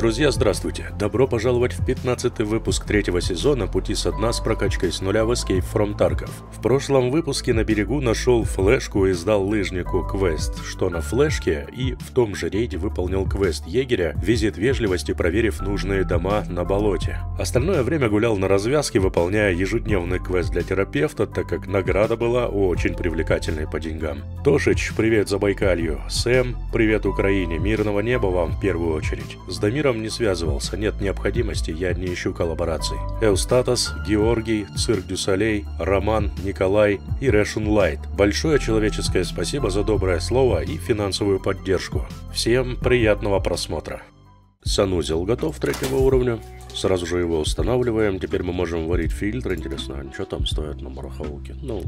Друзья, здравствуйте! Добро пожаловать в 15 выпуск третьего сезона «Пути со дна» с прокачкой с нуля в Escape from Tarkov. В прошлом выпуске на берегу нашел флешку и сдал лыжнику квест, что на флешке, и в том же рейде выполнил квест егеря, визит вежливости, проверив нужные дома на болоте. Остальное время гулял на развязке, выполняя ежедневный квест для терапевта, так как награда была очень привлекательной по деньгам. Тошич, привет Забайкалью. Сэм, привет Украине. Мирного неба вам в первую очередь. С Дамиром миром не связывался, нет необходимости, я не ищу коллабораций. Эустатос, Георгий, Цирк Дюсалей, Роман, Николай и Рэшн Лайт. Большое человеческое спасибо за доброе слово и финансовую поддержку. Всем приятного просмотра. Санузел готов третьего уровня. Сразу же его устанавливаем. Теперь мы можем варить фильтр. Интересно, а что там стоит на марахауке? Ну,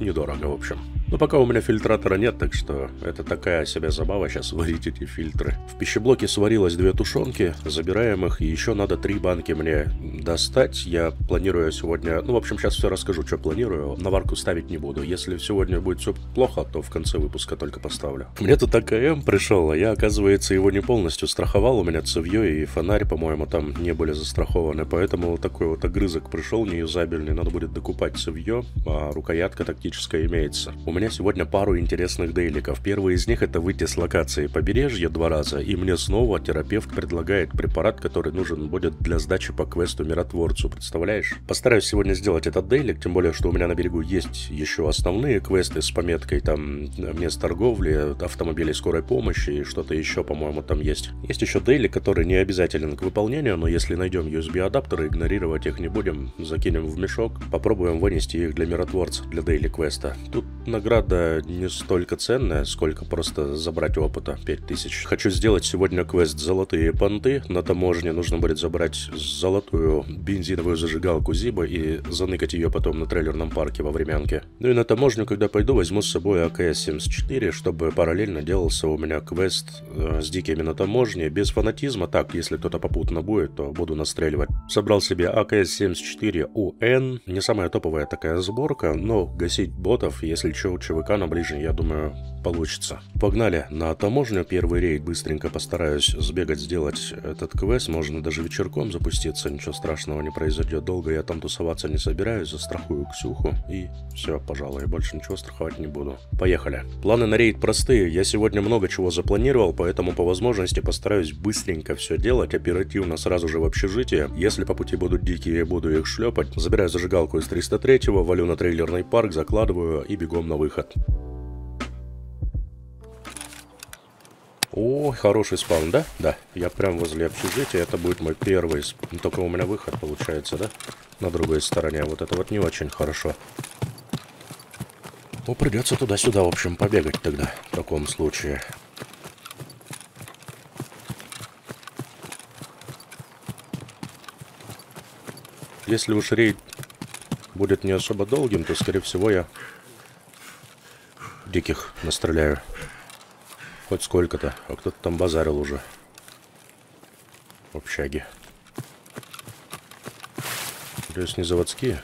недорого, в общем. Но пока у меня фильтратора нет, так что это такая себе забава сейчас варить эти фильтры. В пищеблоке сварилось две тушенки, забираем их, и еще надо три банки мне достать. Я планирую сегодня... Ну, в общем, сейчас все расскажу, что планирую. На варку ставить не буду. Если сегодня будет все плохо, то в конце выпуска только поставлю. Мне тут АКМ пришел, а я, оказывается, его не полностью страховал. У меня цевье и фонарь, по-моему, там не были застрахованы, поэтому вот такой вот огрызок пришел неюзабельный. Надо будет докупать цевье, а рукоятка тактическая имеется. У меня сегодня пару интересных дейликов. Первый из них это выйти с локации побережья два раза, и мне снова терапевт предлагает препарат, который нужен будет для сдачи по квесту миротворцу, представляешь? Постараюсь сегодня сделать этот дейлик, тем более, что у меня на берегу есть еще основные квесты с пометкой там мест торговли, автомобили скорой помощи и что-то еще, по-моему, там есть. Есть еще дейлик, который не обязателен к выполнению, но если найдем USB-адаптеры, игнорировать их не будем, закинем в мешок, попробуем вынести их для миротворца, для дейли квеста. Тут награда не столько ценная, сколько просто забрать опыта, 5000. Хочу сделать сегодня квест «Золотые понты». На таможне нужно будет забрать золотую бензиновую зажигалку Зиба и заныкать ее потом на трейлерном парке во времянке. Ну и на таможню, когда пойду, возьму с собой АКС-74, чтобы параллельно делался у меня квест э, с дикими на таможне, без фанатизма. Так, если кто-то попутно будет, то буду настреливать. Собрал себе АКС-74УН. Не самая топовая такая сборка, но гасить ботов, если у ЧВК на ближней, я думаю, получится. Погнали на таможню. Первый рейд быстренько постараюсь сбегать, сделать этот квест. Можно даже вечерком запуститься, ничего страшного не произойдет. Долго я там тусоваться не собираюсь, застрахую Ксюху и все, пожалуй, больше ничего страховать не буду. Поехали. Планы на рейд простые. Я сегодня много чего запланировал, поэтому по возможности постараюсь быстренько все делать, оперативно сразу же в общежитие. Если по пути будут дикие, буду их шлепать. Забираю зажигалку из 303-го, валю на трейлерный парк, закладываю и бегом на выход. О, хороший спаун, да? Да, я прям возле общежития, это будет мой первый, только у меня выход получается, да? На другой стороне, вот это вот не очень хорошо. Ну, придется туда-сюда, в общем, побегать тогда, в таком случае. Если уж рейд будет не особо долгим, то, скорее всего, я диких настреляю. Хоть сколько-то. А кто-то там базарил уже. В общаге. Надеюсь, не заводские.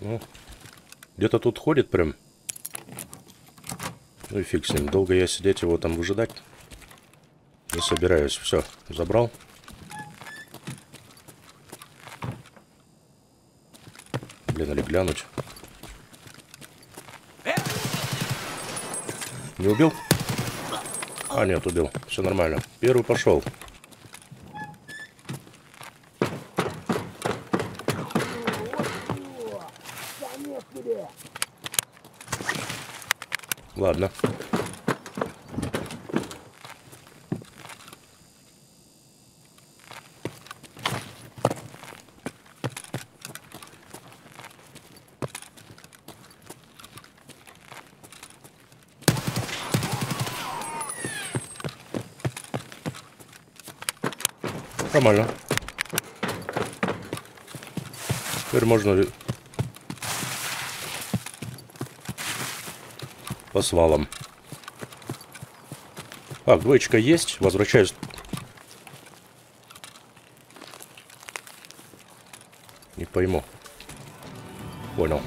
Ну, где-то тут ходит прям. Ну и фиг с ним. Долго я сидеть его там выжидать. Не собираюсь. Все, забрал. Блин, или глянуть. Не убил? А, нет, убил. Все нормально. Первый пошел. Нормально. Тепер можно по свалам. Так, двоечка есть. Возвращаюсь. Не пойму. Понял.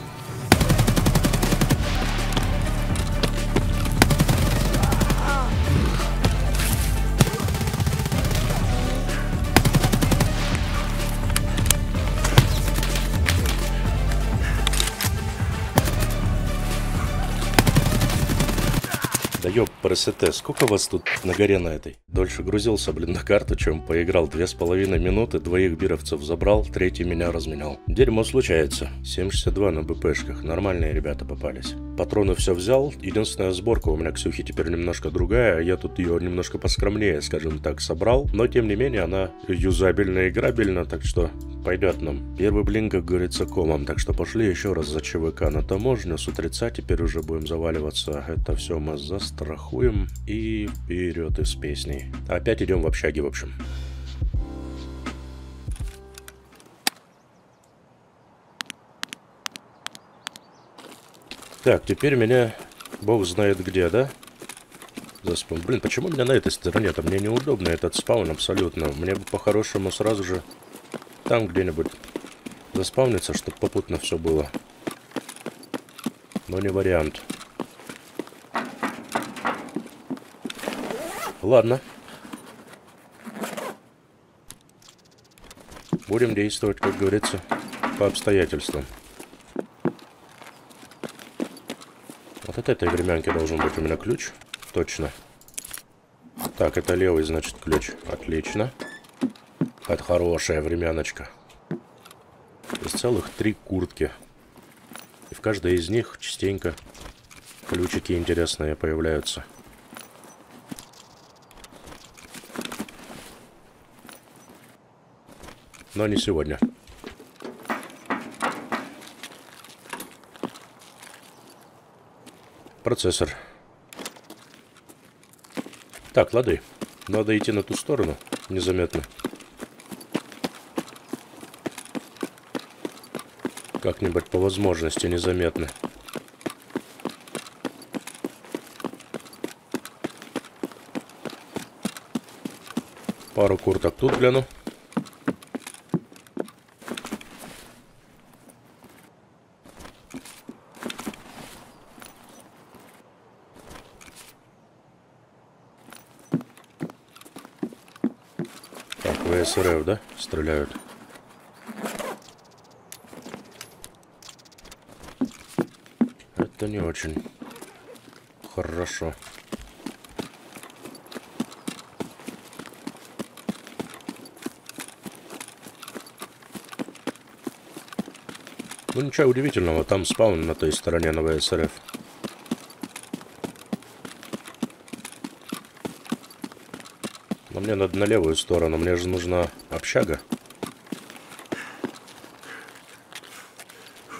ПРСТ, сколько вас тут на горе на этой? Дольше грузился, блин, на карту, чем поиграл две с половиной минуты, двоих бировцев забрал, третий меня разменял. Дерьмо случается. 7,62 на БПшках, нормальные ребята попались. Патроны все взял, единственная сборка у меня Ксюхи теперь немножко другая, я тут ее немножко поскромнее, скажем так, собрал, но тем не менее она юзабельная, играбельна, так что пойдет нам. Первый блин, как говорится, комом, так что пошли еще раз за ЧВК на таможню, с утреца теперь уже будем заваливаться, это все мы застрахуем. И вперед из песней. Опять идем в общаги, в общем. Так, теперь меня бог знает где, да? Заспаун. Блин, почему меня на этой стороне? Там мне неудобно этот спаун абсолютно. Мне бы по-хорошему сразу же там где-нибудь заспавниться, чтобы попутно все было. Но не вариант. Ладно. Будем действовать, как говорится, по обстоятельствам. Вот от этой времянки должен быть у меня ключ. Точно. Так, это левый, значит, ключ. Отлично. Это хорошая времяночка. Есть целых три куртки. И в каждой из них частенько ключики интересные появляются. Но не сегодня. Процессор. Так, лады. Надо идти на ту сторону. Незаметно. Как-нибудь по возможности незаметно. Пару курток тут гляну. ВСРФ, да? Стреляют. Это не очень хорошо. Ну ничего удивительного, там спаун на той стороне на ВСРФ. Мне надо на левую сторону, мне же нужна общага.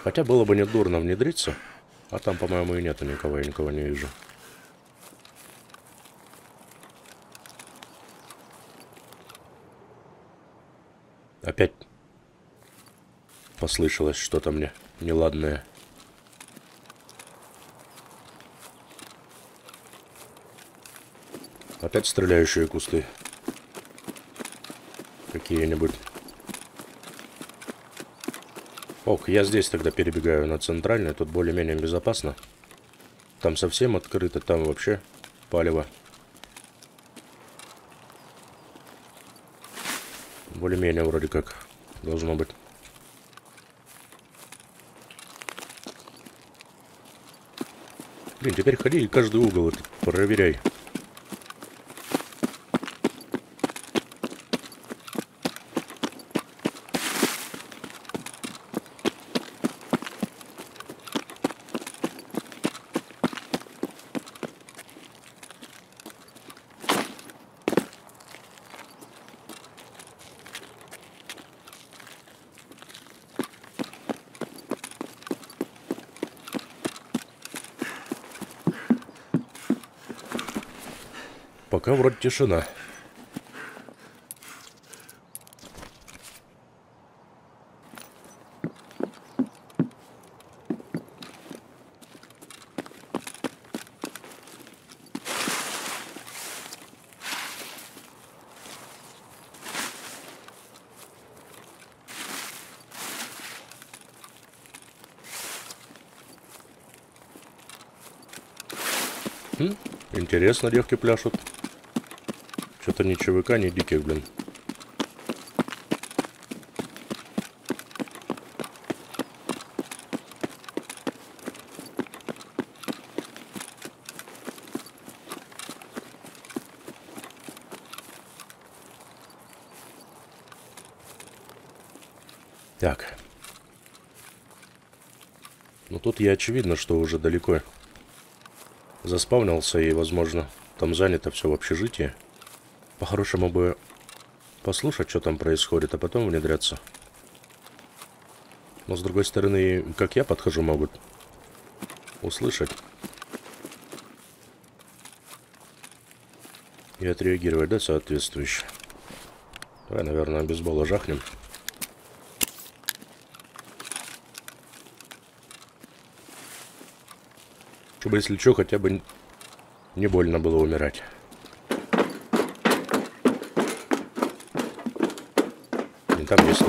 Хотя было бы не дурно внедриться. А там, по-моему, и нету никого, я никого не вижу. Опять послышалось что-то мне неладное. Опять стреляющие кусты. Какие-нибудь. Ок, я здесь тогда перебегаю на центральный, тут более-менее безопасно. Там совсем открыто, там вообще палево. Более-менее вроде как должно быть. Блин, теперь ходи и каждый угол проверяй. Тишина. Интересно, девки пляшут. Что-то ни ЧВК, ни диких, блин. Так. Ну тут я очевидно, что уже далеко заспавнился и, возможно, там занято все в общежитии. По-хорошему бы послушать, что там происходит, а потом внедряться. Но, с другой стороны, как я подхожу, могут услышать. И отреагировать, да, соответствующе. Давай, наверное, бейсбола жахнем. Чтобы, если что, хотя бы не больно было умирать. И там есть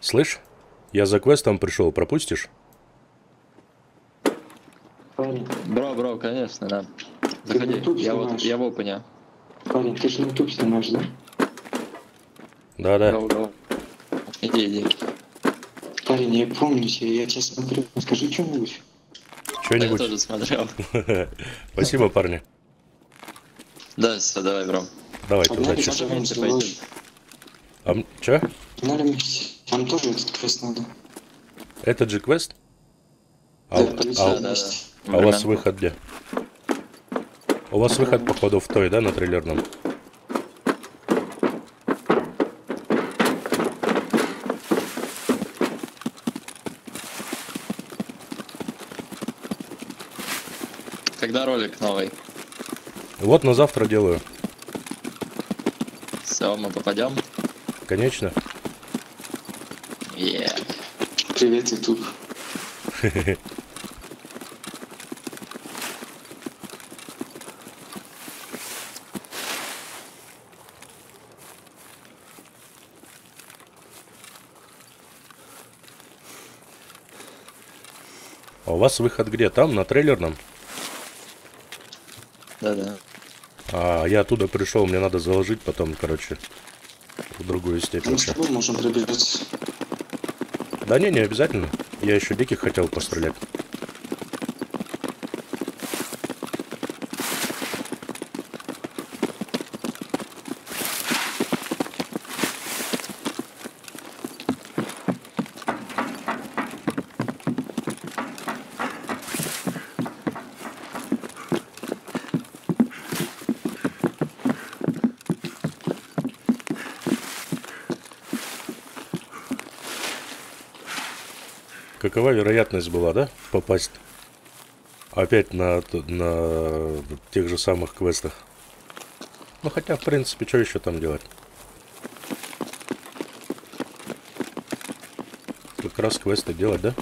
Слышь, я за квестом пришел, пропустишь? Бро, бро, конечно, да. Заходи, я вот, я в опене. парень, ты же на YouTube снимаешь, да? Да-да. Гоу, гоу. Иди, иди. Парень, я помню тебя, я тебя смотрю. Скажи что-нибудь. Да, я Что-нибудь? тоже смотрел. Спасибо, парни. Да, все, давай, бро. Давайте, Погнали, удачи. пожалуйста. Вместе пойдем. А, чё? Там тоже этот квест надо. Этот же квест? А, Да, а- а- да, да. а у вас выход где? У вас выход, походу, в той, да, на трейлерном? Когда ролик новый? Вот на завтра делаю. Все, мы попадем. Конечно. Е. Привет, YouTube. А у вас выход где? Там, на трейлерном? Да-да. А я оттуда пришел, мне надо заложить потом, короче, в другую степь Мы с вообще. тобой можем пробежаться. Да не, не обязательно. Я еще диких хотел пострелять. Какова вероятность была, да, попасть опять на, на тех же самых квестах? Ну, хотя, в принципе, что еще там делать? Как раз квесты делать, да?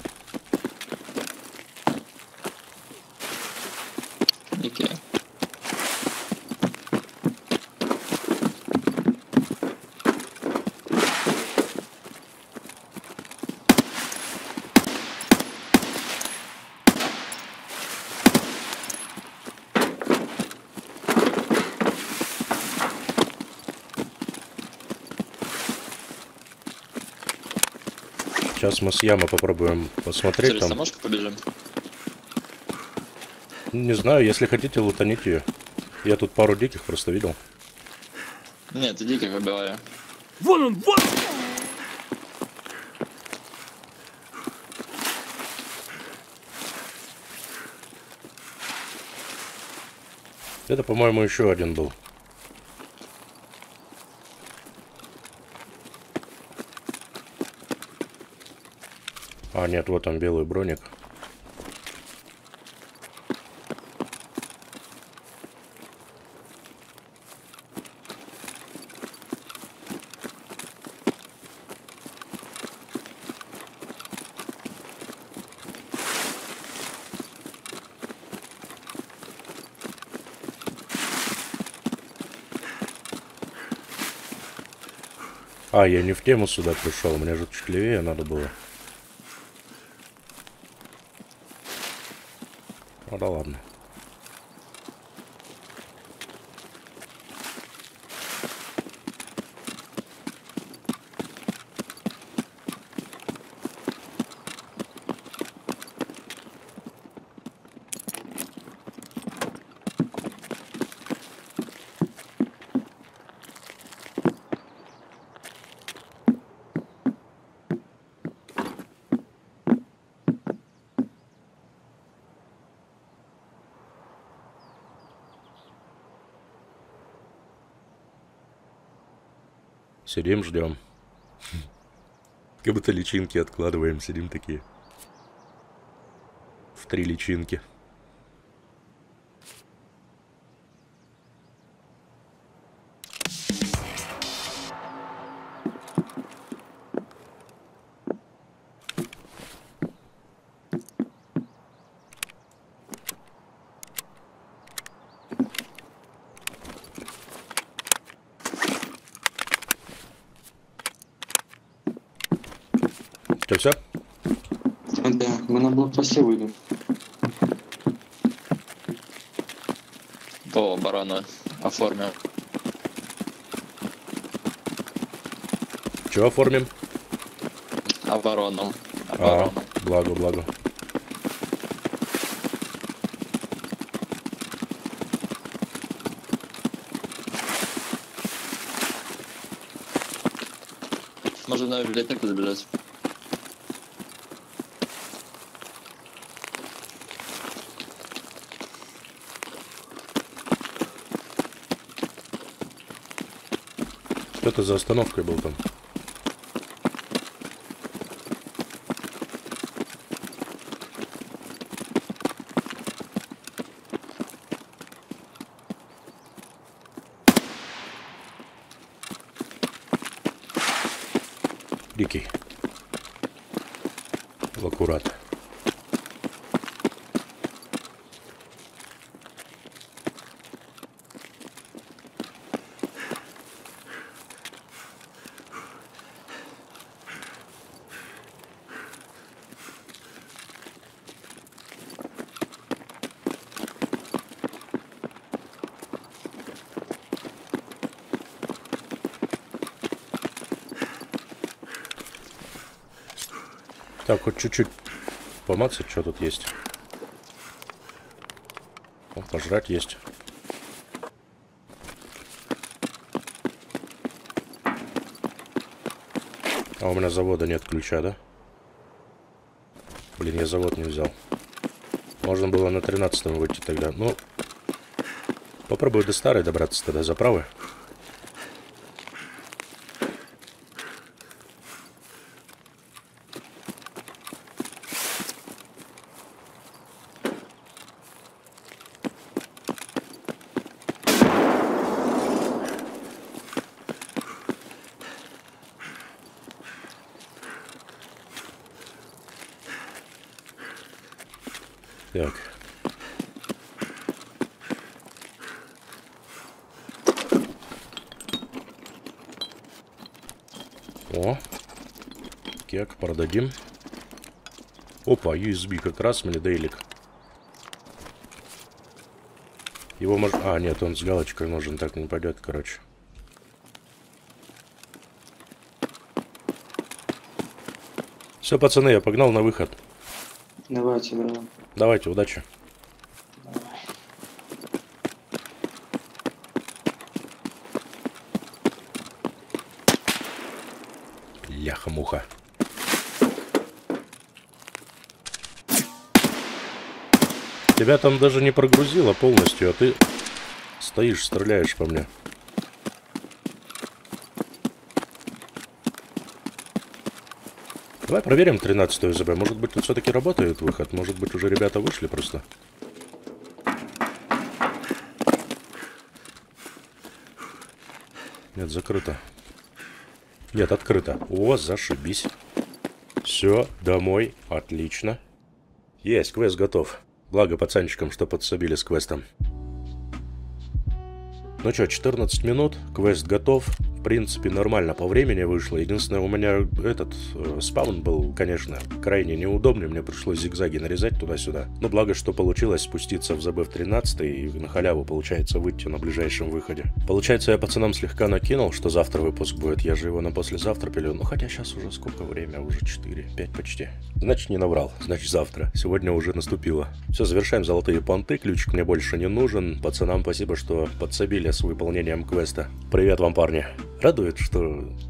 Сейчас мы с Яма попробуем посмотреть Через там. самошку побежим? Не знаю, если хотите, лутаните ее. Я тут пару диких просто видел. Нет, иди как выбиваю. Вон он, вон! Это, по-моему, еще один был. А, нет, вот он белый броник. А, я не в тему сюда пришел, мне же чуть левее надо было. Ну да ладно. Сидим, ждем. Как будто личинки откладываем, сидим такие. В три личинки. Что, все? Да, мы на блокпосте выйдем. По оборону оформил. Чего оформим? Оборону. А, Оборону. благо, благо. Можно на библиотеку забежать. Что это за остановкой был там? Дикий. В аккурат. Так, хоть чуть-чуть помацать, что тут есть. О, пожрать есть. А у меня завода нет ключа, да? Блин, я завод не взял. Можно было на 13 выйти тогда. Ну, попробую до старой добраться тогда заправы. Так. О. Кек продадим. Опа, USB как раз мне дейлик. Его можно... А, нет, он с галочкой нужен, так не пойдет, короче. Все, пацаны, я погнал на выход. Давайте, брат. Давайте, удачи. Тебя там даже не прогрузило полностью, а ты стоишь, стреляешь по мне. Давай проверим 13 ЗБ. Может быть, тут все-таки работает выход. Может быть, уже ребята вышли просто. Нет, закрыто. Нет, открыто. О, зашибись. Все, домой. Отлично. Есть, квест готов. Благо пацанчикам, что подсобили с квестом. Ну что, 14 минут, квест готов. В принципе, нормально по времени вышло. Единственное, у меня этот э, спаун был, конечно, крайне неудобный. Мне пришлось зигзаги нарезать туда-сюда. Но благо, что получилось спуститься в ЗБ в 13 и на халяву, получается, выйти на ближайшем выходе. Получается, я пацанам слегка накинул, что завтра выпуск будет. Я же его на послезавтра пилю. Ну, хотя сейчас уже сколько время? Уже 4, 5 почти. Значит, не наврал. Значит, завтра. Сегодня уже наступило. Все, завершаем золотые понты. Ключик мне больше не нужен. Пацанам спасибо, что подсобили с выполнением квеста. Привет вам, парни. Радует, что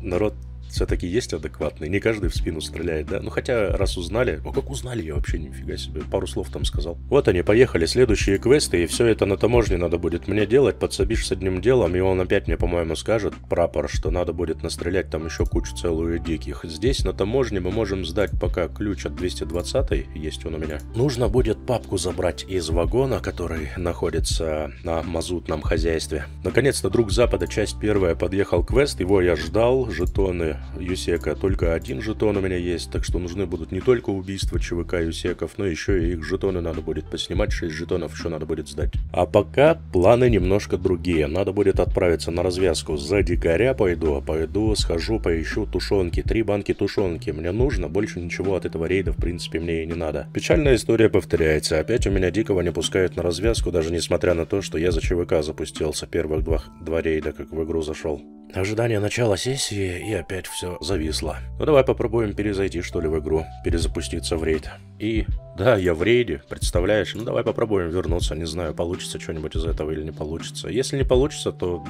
народ все-таки есть адекватный. Не каждый в спину стреляет, да? Ну хотя, раз узнали... О, как узнали, я вообще нифига себе. Пару слов там сказал. Вот они, поехали. Следующие квесты, и все это на таможне надо будет мне делать. Подсобишь с одним делом, и он опять мне, по-моему, скажет, прапор, что надо будет настрелять там еще кучу целую диких. Здесь, на таможне, мы можем сдать пока ключ от 220 есть он у меня. Нужно будет папку забрать из вагона, который находится на мазутном хозяйстве. Наконец-то, друг Запада, часть первая, подъехал квест. Его я ждал, жетоны Юсека. Только один жетон у меня есть, так что нужны будут не только убийства ЧВК Юсеков, но еще и их жетоны надо будет поснимать. 6 жетонов еще надо будет сдать. А пока планы немножко другие. Надо будет отправиться на развязку. За дикаря пойду, а пойду, схожу, поищу тушенки. Три банки тушенки мне нужно. Больше ничего от этого рейда, в принципе, мне и не надо. Печальная история повторяется. Опять у меня дикого не пускают на развязку, даже несмотря на то, что я за ЧВК запустился первых два, два рейда, как в игру зашел. Ожидание начала сессии, и опять все зависло. Ну давай попробуем перезайти, что ли, в игру, перезапуститься в рейд. И, да, я в рейде, представляешь? Ну давай попробуем вернуться, не знаю, получится что-нибудь из этого или не получится. Если не получится, то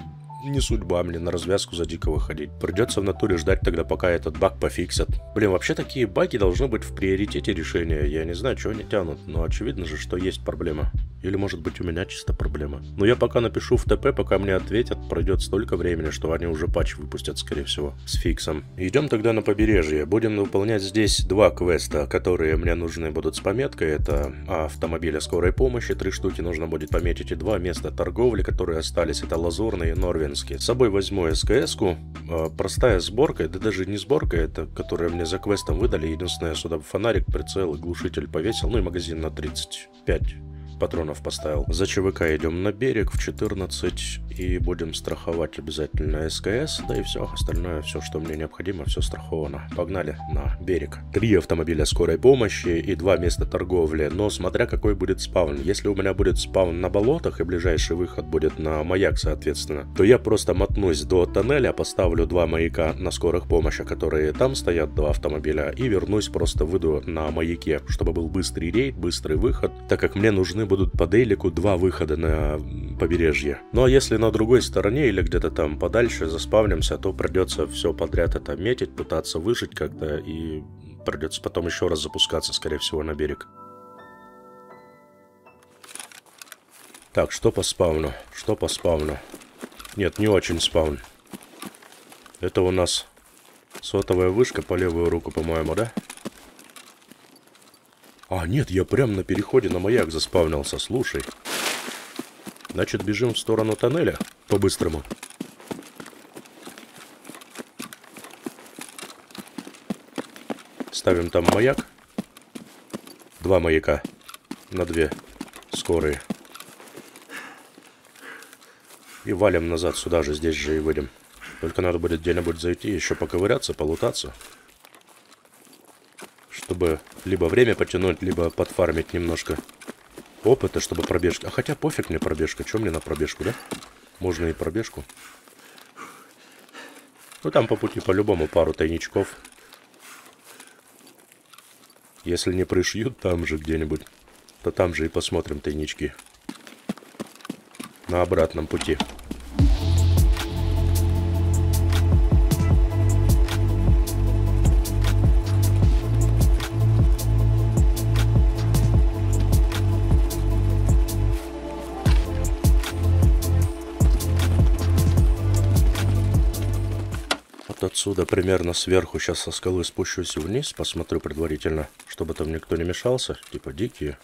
не судьба мне на развязку за дико выходить. Придется в натуре ждать тогда, пока этот баг пофиксят. Блин, вообще такие баги должны быть в приоритете решения. Я не знаю, чего они тянут, но очевидно же, что есть проблема. Или может быть у меня чисто проблема. Но я пока напишу в ТП, пока мне ответят, пройдет столько времени, что они уже патч выпустят, скорее всего, с фиксом. Идем тогда на побережье. Будем выполнять здесь два квеста, которые мне нужны будут с пометкой. Это автомобиля скорой помощи, три штуки нужно будет пометить, и два места торговли, которые остались. Это Лазурный и Норвинский. С собой возьму СКС-ку. А, простая сборка, да даже не сборка, это которая мне за квестом выдали. Единственное, сюда фонарик, прицел глушитель повесил. Ну и магазин на 35 патронов поставил. За ЧВК идем на берег в 14 и будем страховать обязательно СКС, да и все, остальное, все, что мне необходимо, все страховано. Погнали на берег. Три автомобиля скорой помощи и два места торговли, но смотря какой будет спаун. Если у меня будет спаун на болотах и ближайший выход будет на маяк, соответственно, то я просто мотнусь до тоннеля, поставлю два маяка на скорых помощи, которые там стоят, два автомобиля, и вернусь, просто выйду на маяке, чтобы был быстрый рейд, быстрый выход, так как мне нужны будут по дейлику два выхода на побережье. Ну а если на другой стороне или где-то там подальше заспавнимся, то придется все подряд это метить, пытаться выжить как-то и придется потом еще раз запускаться, скорее всего, на берег. Так, что по спавну? Что по спавну? Нет, не очень спаун. Это у нас сотовая вышка по левую руку, по-моему, да? А, нет, я прям на переходе на маяк заспавнился, слушай. Значит, бежим в сторону тоннеля по-быстрому. Ставим там маяк. Два маяка на две скорые. И валим назад сюда же, здесь же и выйдем. Только надо будет где-нибудь зайти, еще поковыряться, полутаться чтобы либо время потянуть, либо подфармить немножко опыта, чтобы пробежка. А хотя пофиг мне пробежка. Чем мне на пробежку, да? Можно и пробежку. Ну там по пути по-любому пару тайничков. Если не пришьют там же где-нибудь, то там же и посмотрим тайнички. На обратном пути. Отсюда примерно сверху сейчас со скалы спущусь вниз, посмотрю предварительно, чтобы там никто не мешался, типа дикие.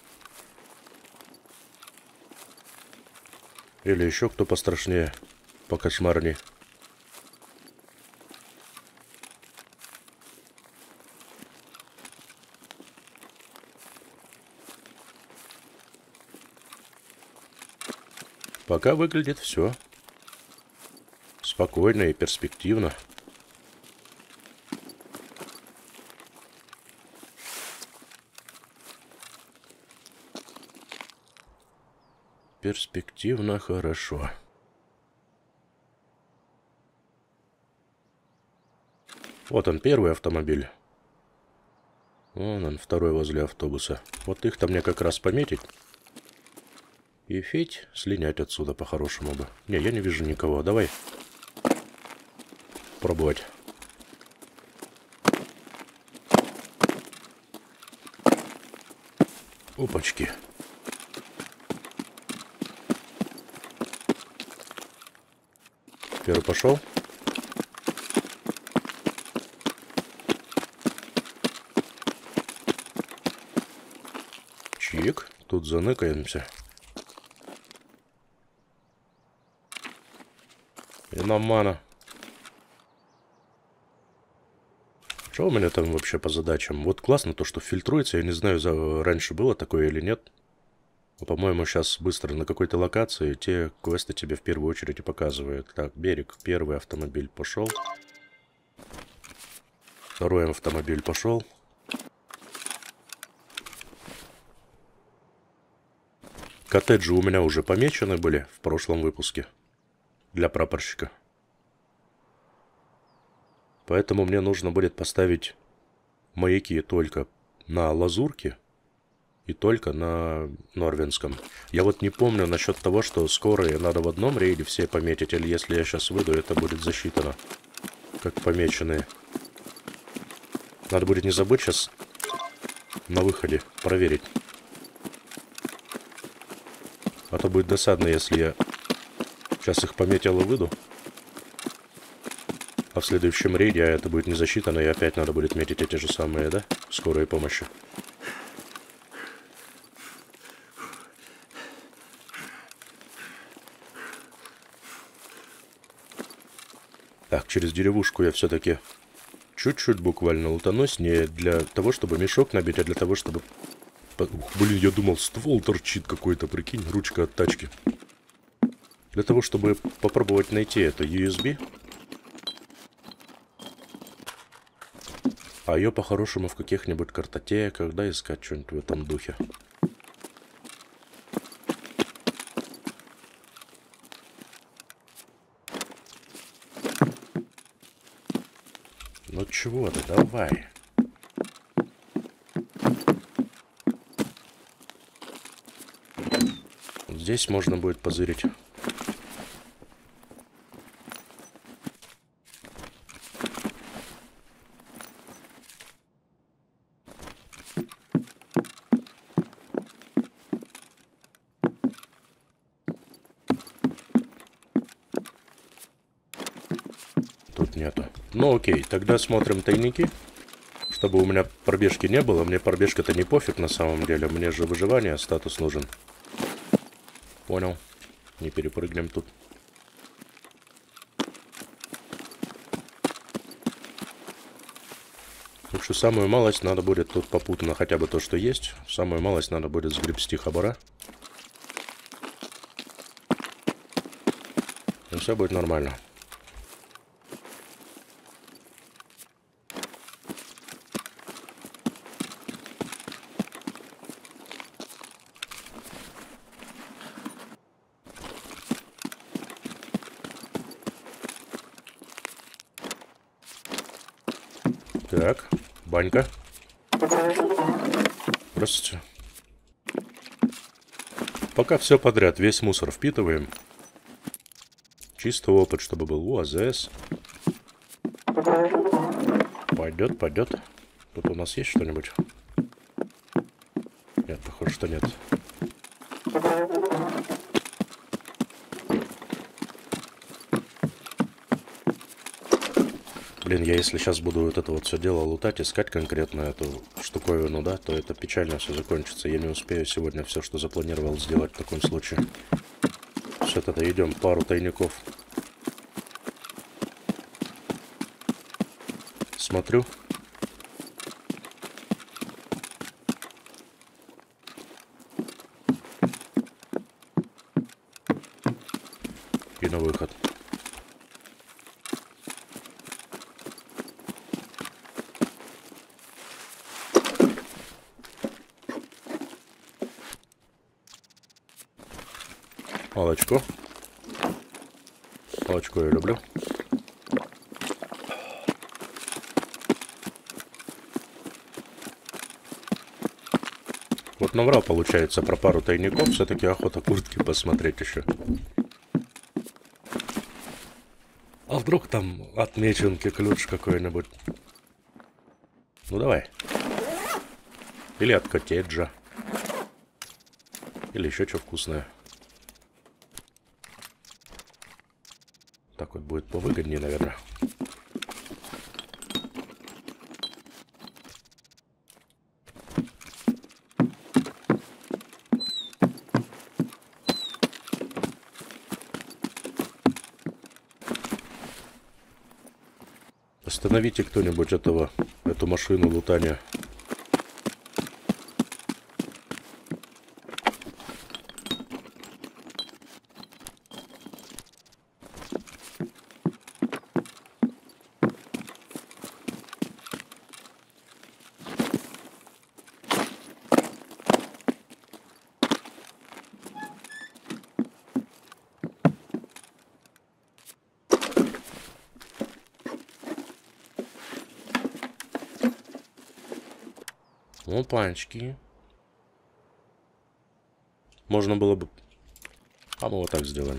Или еще кто пострашнее, покошмарней. Пока выглядит все Спокойно и перспективно. Перспективно хорошо. Вот он, первый автомобиль. Вон он, второй возле автобуса. Вот их-то мне как раз пометить. И федь слинять отсюда по-хорошему бы. Не, я не вижу никого. Давай. Пробовать. Опачки. Первый пошел. Чик. Тут заныкаемся. И нам мана. Что у меня там вообще по задачам? Вот классно то, что фильтруется. Я не знаю, раньше было такое или нет. По-моему, сейчас быстро на какой-то локации те квесты тебе в первую очередь и показывают. Так, берег. Первый автомобиль пошел. Второй автомобиль пошел. Коттеджи у меня уже помечены были в прошлом выпуске. Для прапорщика. Поэтому мне нужно будет поставить маяки только на лазурке и только на Норвинском. Я вот не помню насчет того, что скорые надо в одном рейде все пометить, или если я сейчас выйду, это будет засчитано как помеченные. Надо будет не забыть сейчас на выходе проверить. А то будет досадно, если я сейчас их пометил и выйду. А в следующем рейде это будет не засчитано, и опять надо будет метить эти же самые, да? Скорые помощи. Так, через деревушку я все-таки чуть-чуть буквально утонусь. Не для того, чтобы мешок набить, а для того, чтобы... Ух, блин, я думал, ствол торчит какой-то, прикинь, ручка от тачки. Для того, чтобы попробовать найти это USB. А ее по-хорошему в каких-нибудь картотеках, да, искать что-нибудь в этом духе. Ты, давай. Здесь можно будет позырить. Тут нету. Ну окей, тогда смотрим тайники. Чтобы у меня пробежки не было. Мне пробежка-то не пофиг на самом деле. Мне же выживание, статус нужен. Понял. Не перепрыгнем тут. Так что самую малость надо будет тут попутно хотя бы то, что есть. Самую малость надо будет сгребсти хабара. И все будет нормально. Так, банька. Здравствуйте. Пока все подряд, весь мусор впитываем. Чисто опыт, чтобы был. У, АЗС. Пойдет, пойдет. Тут у нас есть что-нибудь? Нет, похоже, что нет. Блин, я если сейчас буду вот это вот все дело лутать, искать конкретно эту штуковину, да, то это печально все закончится. Я не успею сегодня все, что запланировал сделать в таком случае. Все, тогда идем, пару тайников. Смотрю. И на выход. Молочко. Молочко я люблю. Вот наврал, получается, про пару тайников. Все-таки охота куртки посмотреть еще. А вдруг там отмеченки ключ какой-нибудь? Ну давай. Или от коттеджа. Или еще что вкусное. Так вот будет повыгоднее, наверное. Остановите кто-нибудь этого, эту машину лутания. Опанчики. Можно было бы... А мы вот так сделаем.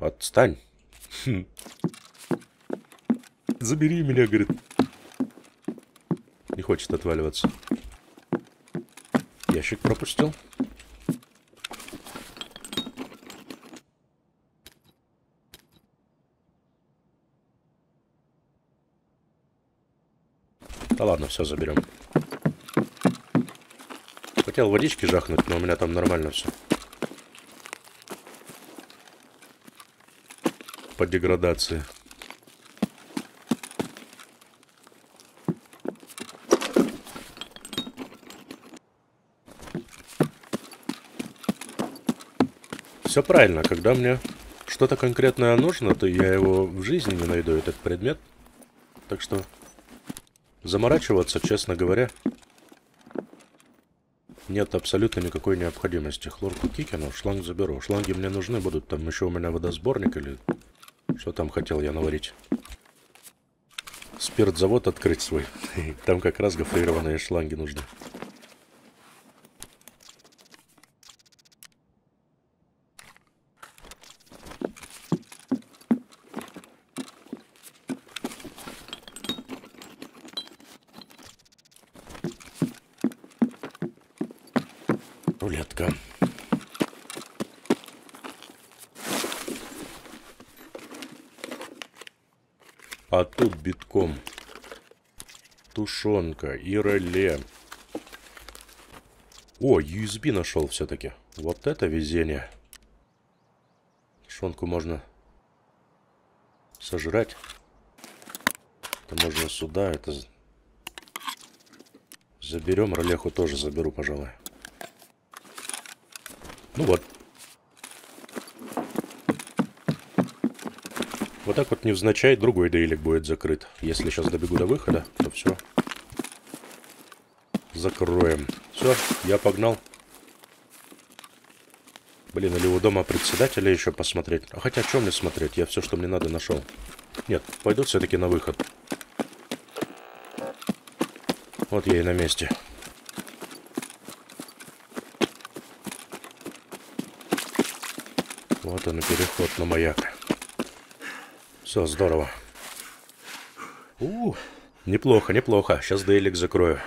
Отстань. Забери меня, говорит хочет отваливаться. Ящик пропустил. Да ладно, все заберем. Хотел водички жахнуть, но у меня там нормально все. По деградации. Все правильно, когда мне что-то конкретное нужно, то я его в жизни не найду, этот предмет. Так что заморачиваться, честно говоря, нет абсолютно никакой необходимости. Хлорку кикину, шланг заберу. Шланги мне нужны будут, там еще у меня водосборник или что там хотел я наварить. Спиртзавод открыть свой. Там как раз гофрированные шланги нужны. Рулетка. А тут битком. Тушенка и реле. О, USB нашел все-таки. Вот это везение. Тушенку можно сожрать. Это можно сюда. Это заберем. Ролеху тоже заберу, пожалуй. Ну вот. Вот так вот невзначай другой дейлик будет закрыт. Если сейчас добегу до выхода, то все. Закроем. Все, я погнал. Блин, или у дома председателя еще посмотреть. А хотя, что мне смотреть? Я все, что мне надо, нашел. Нет, пойду все-таки на выход. Вот я и на месте. Вот он и переход на маяк. Все, здорово. У, неплохо, неплохо. Сейчас дейлик закрою.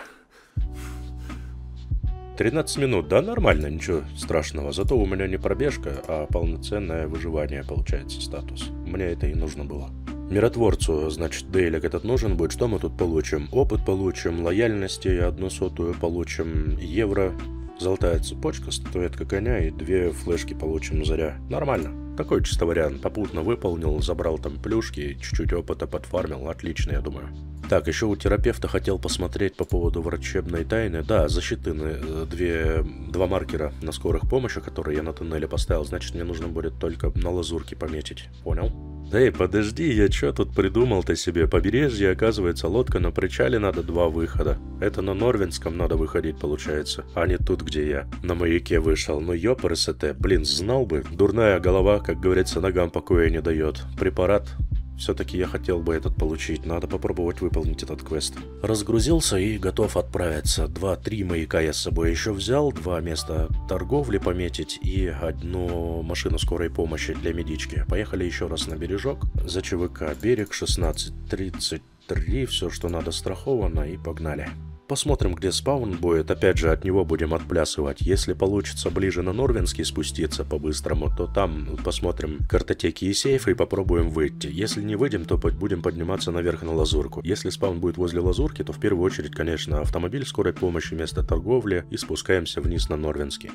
13 минут, да, нормально, ничего страшного. Зато у меня не пробежка, а полноценное выживание получается статус. Мне это и нужно было. Миротворцу, значит, дейлик этот нужен будет. Что мы тут получим? Опыт получим, лояльности одну сотую получим, евро Золотая цепочка, статуэтка коня и две флешки получим заря. Нормально. Такой чисто вариант. Попутно выполнил, забрал там плюшки, чуть-чуть опыта подфармил. Отлично, я думаю. Так, еще у терапевта хотел посмотреть по поводу врачебной тайны. Да, засчитаны э, две, два маркера на скорых помощи, которые я на туннеле поставил. Значит, мне нужно будет только на лазурке пометить. Понял? Эй, подожди, я что тут придумал-то себе? Побережье, оказывается, лодка на причале надо два выхода. Это на Норвинском надо выходить, получается, а не тут, где я. На маяке вышел. Ну ёпрст, блин, знал бы. Дурная голова, как говорится, ногам покоя не дает. Препарат все-таки я хотел бы этот получить, надо попробовать выполнить этот квест. Разгрузился и готов отправиться. Два-три маяка я с собой еще взял, два места торговли пометить и одну машину скорой помощи для медички. Поехали еще раз на бережок. За ЧВК берег 16.33, все, что надо страховано и погнали. Посмотрим, где спаун будет. Опять же, от него будем отплясывать. Если получится ближе на Норвинский спуститься по-быстрому, то там посмотрим картотеки и сейфы и попробуем выйти. Если не выйдем, то будем подниматься наверх на Лазурку. Если спаун будет возле Лазурки, то в первую очередь, конечно, автомобиль скорой помощи, место торговли и спускаемся вниз на Норвинский.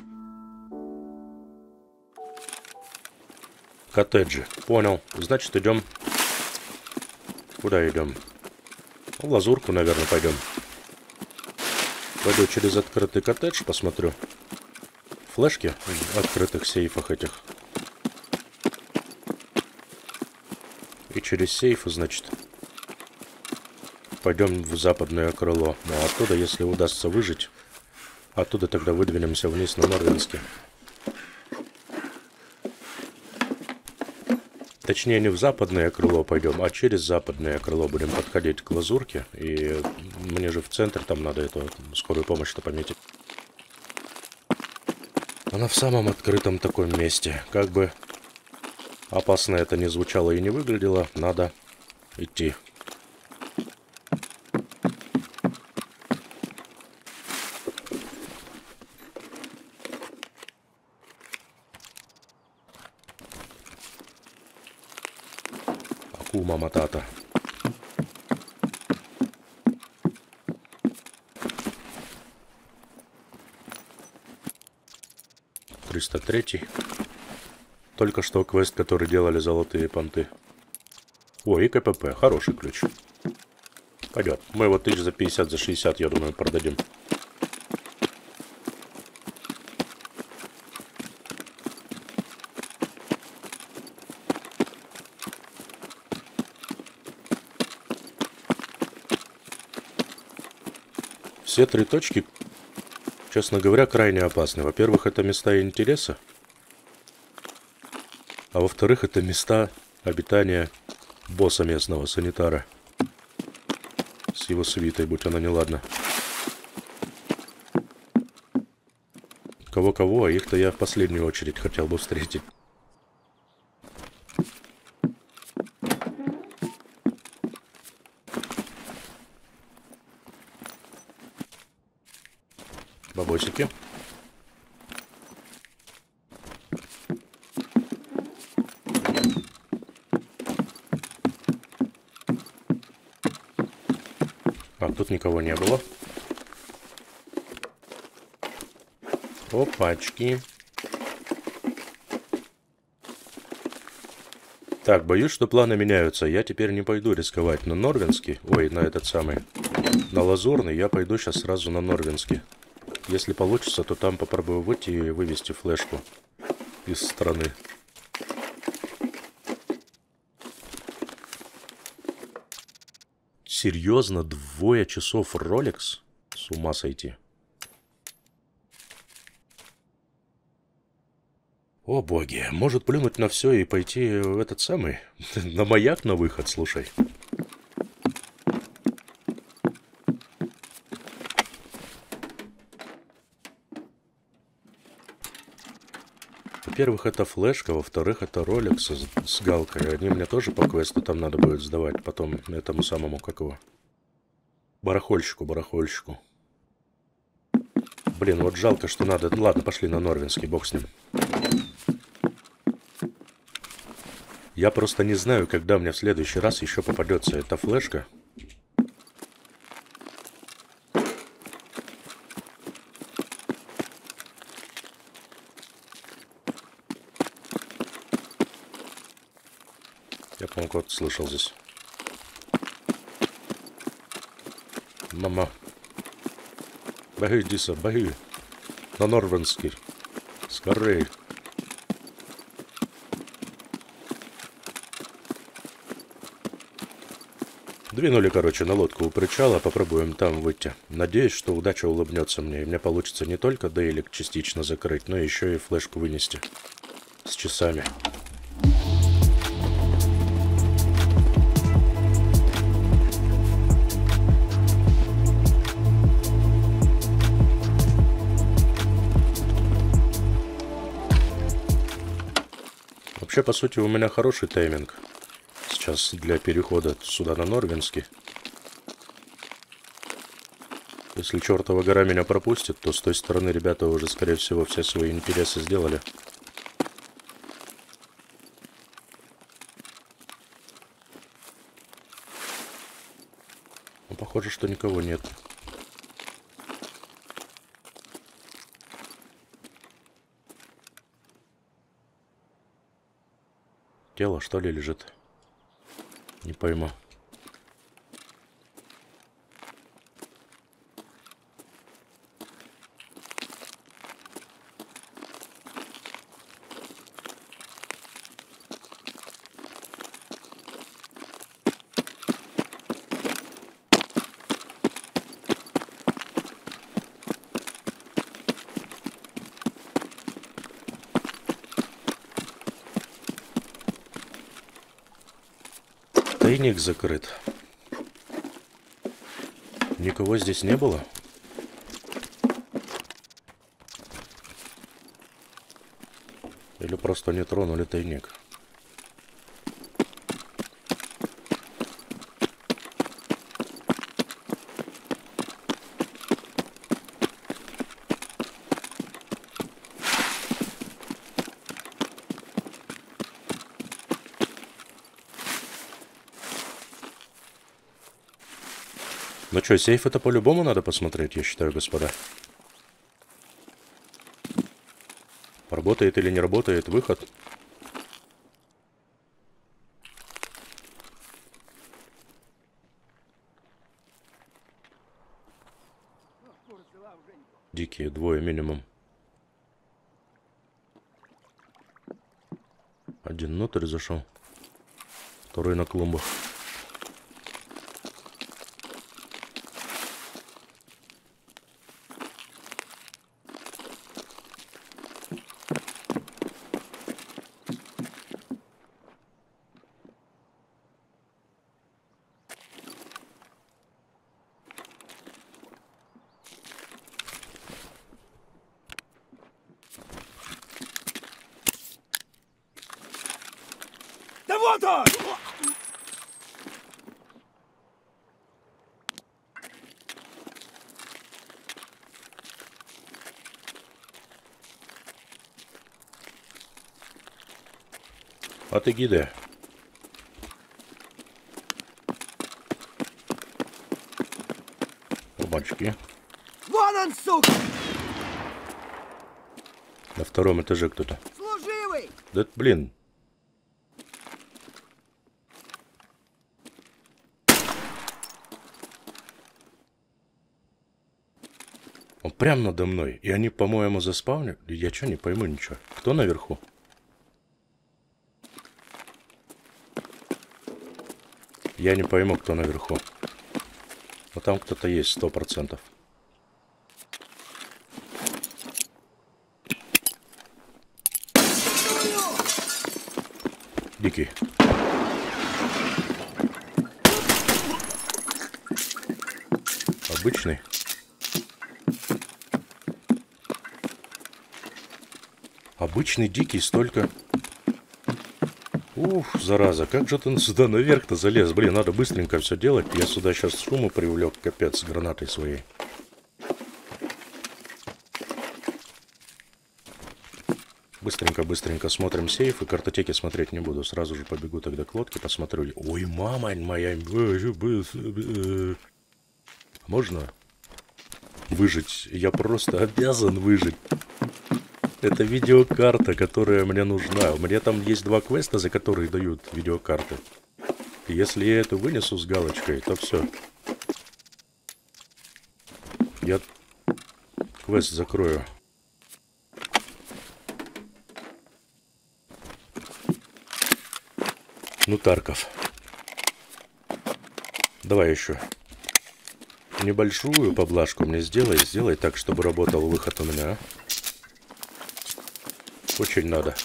Коттеджи. Понял. Значит, идем... Куда идем? В Лазурку, наверное, пойдем. Пойду через открытый коттедж посмотрю. Флешки в открытых сейфах этих. И через сейфы, значит, пойдем в западное крыло. Ну, а оттуда, если удастся выжить, оттуда тогда выдвинемся вниз на Норвинске. Точнее, не в западное крыло пойдем, а через западное крыло будем подходить к лазурке. И мне же в центр там надо эту скорую помощь-то пометить. Она в самом открытом таком месте. Как бы опасно это не звучало и не выглядело, надо идти. Акума Матата. 303. Только что квест, который делали золотые понты. О, и КПП. Хороший ключ. Пойдет. Мы его тысяч за 50, за 60, я думаю, продадим. Все три точки честно говоря, крайне опасны. Во-первых, это места интереса, а во-вторых, это места обитания босса местного, санитара. С его свитой, будь она неладна. Кого-кого, а их-то я в последнюю очередь хотел бы встретить. Бабосики. А, тут никого не было. Опачки. Так, боюсь, что планы меняются. Я теперь не пойду рисковать на Норвинский. Ой, на этот самый. На Лазурный. Я пойду сейчас сразу на Норвинский. Если получится, то там попробую выйти и вывести флешку из страны. Серьезно, двое часов Rolex? С ума сойти. О боги, может плюнуть на все и пойти в этот самый, на маяк на выход, слушай. Во-первых, это флешка, во-вторых, это ролик с, с галкой. Они мне тоже по квесту там надо будет сдавать потом этому самому, как его, барахольщику, барахольщику. Блин, вот жалко, что надо... Ну, ладно, пошли на Норвинский, бог с ним. Я просто не знаю, когда мне в следующий раз еще попадется эта флешка. Я, по-моему, кого-то слышал здесь. Мама. Беги, Діса, беги. На Норвенський. Скорей. Двинули, короче, на лодку у причала, попробуем там выйти. Надеюсь, что удача улыбнется мне, и мне получится не только дейлик частично закрыть, но еще и флешку вынести. С часами. Вообще, по сути, у меня хороший тайминг. Сейчас для перехода сюда на Норвинский. Если чертова гора меня пропустит, то с той стороны ребята уже, скорее всего, все свои интересы сделали. Ну, похоже, что никого нет. Тело, что ли, лежит? Не пойму. Тайник закрыт. Никого здесь не было? Или просто не тронули тайник? Ну что, сейф это по-любому надо посмотреть, я считаю, господа. Работает или не работает выход. Дикие, двое минимум. Один внутрь зашел. Второй на клумбах. Да вот он! А ты гиде. Рубачки. Вон он, сука! На втором этаже кто-то. Служивый! Да блин. Он прям надо мной. И они, по-моему, заспавнили. Я что, не пойму ничего. Кто наверху? Я не пойму, кто наверху. Но там кто-то есть, сто процентов. Дикий. Обычный. Обычный дикий столько... Уф, зараза, как же ты сюда наверх-то залез? Блин, надо быстренько все делать. Я сюда сейчас шуму привлек, капец, с гранатой своей. Быстренько-быстренько смотрим сейф и картотеки смотреть не буду. Сразу же побегу тогда к лодке, посмотрю. Ой, мама моя. Можно выжить? Я просто обязан выжить. Это видеокарта, которая мне нужна. У меня там есть два квеста, за которые дают видеокарты. И если я эту вынесу с галочкой, то все. Я квест закрою. Ну, Тарков. Давай еще. Небольшую поблажку мне сделай. Сделай так, чтобы работал выход у меня, а? Очень надо.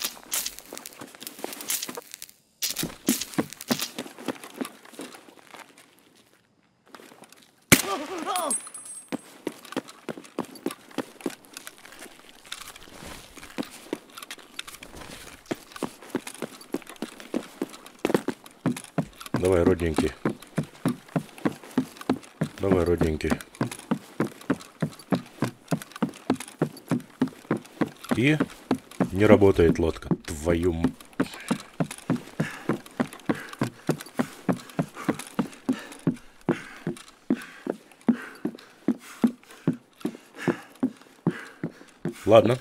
Давай, родненький. Давай, родненький. И не работает лодка. Твою... Ладно.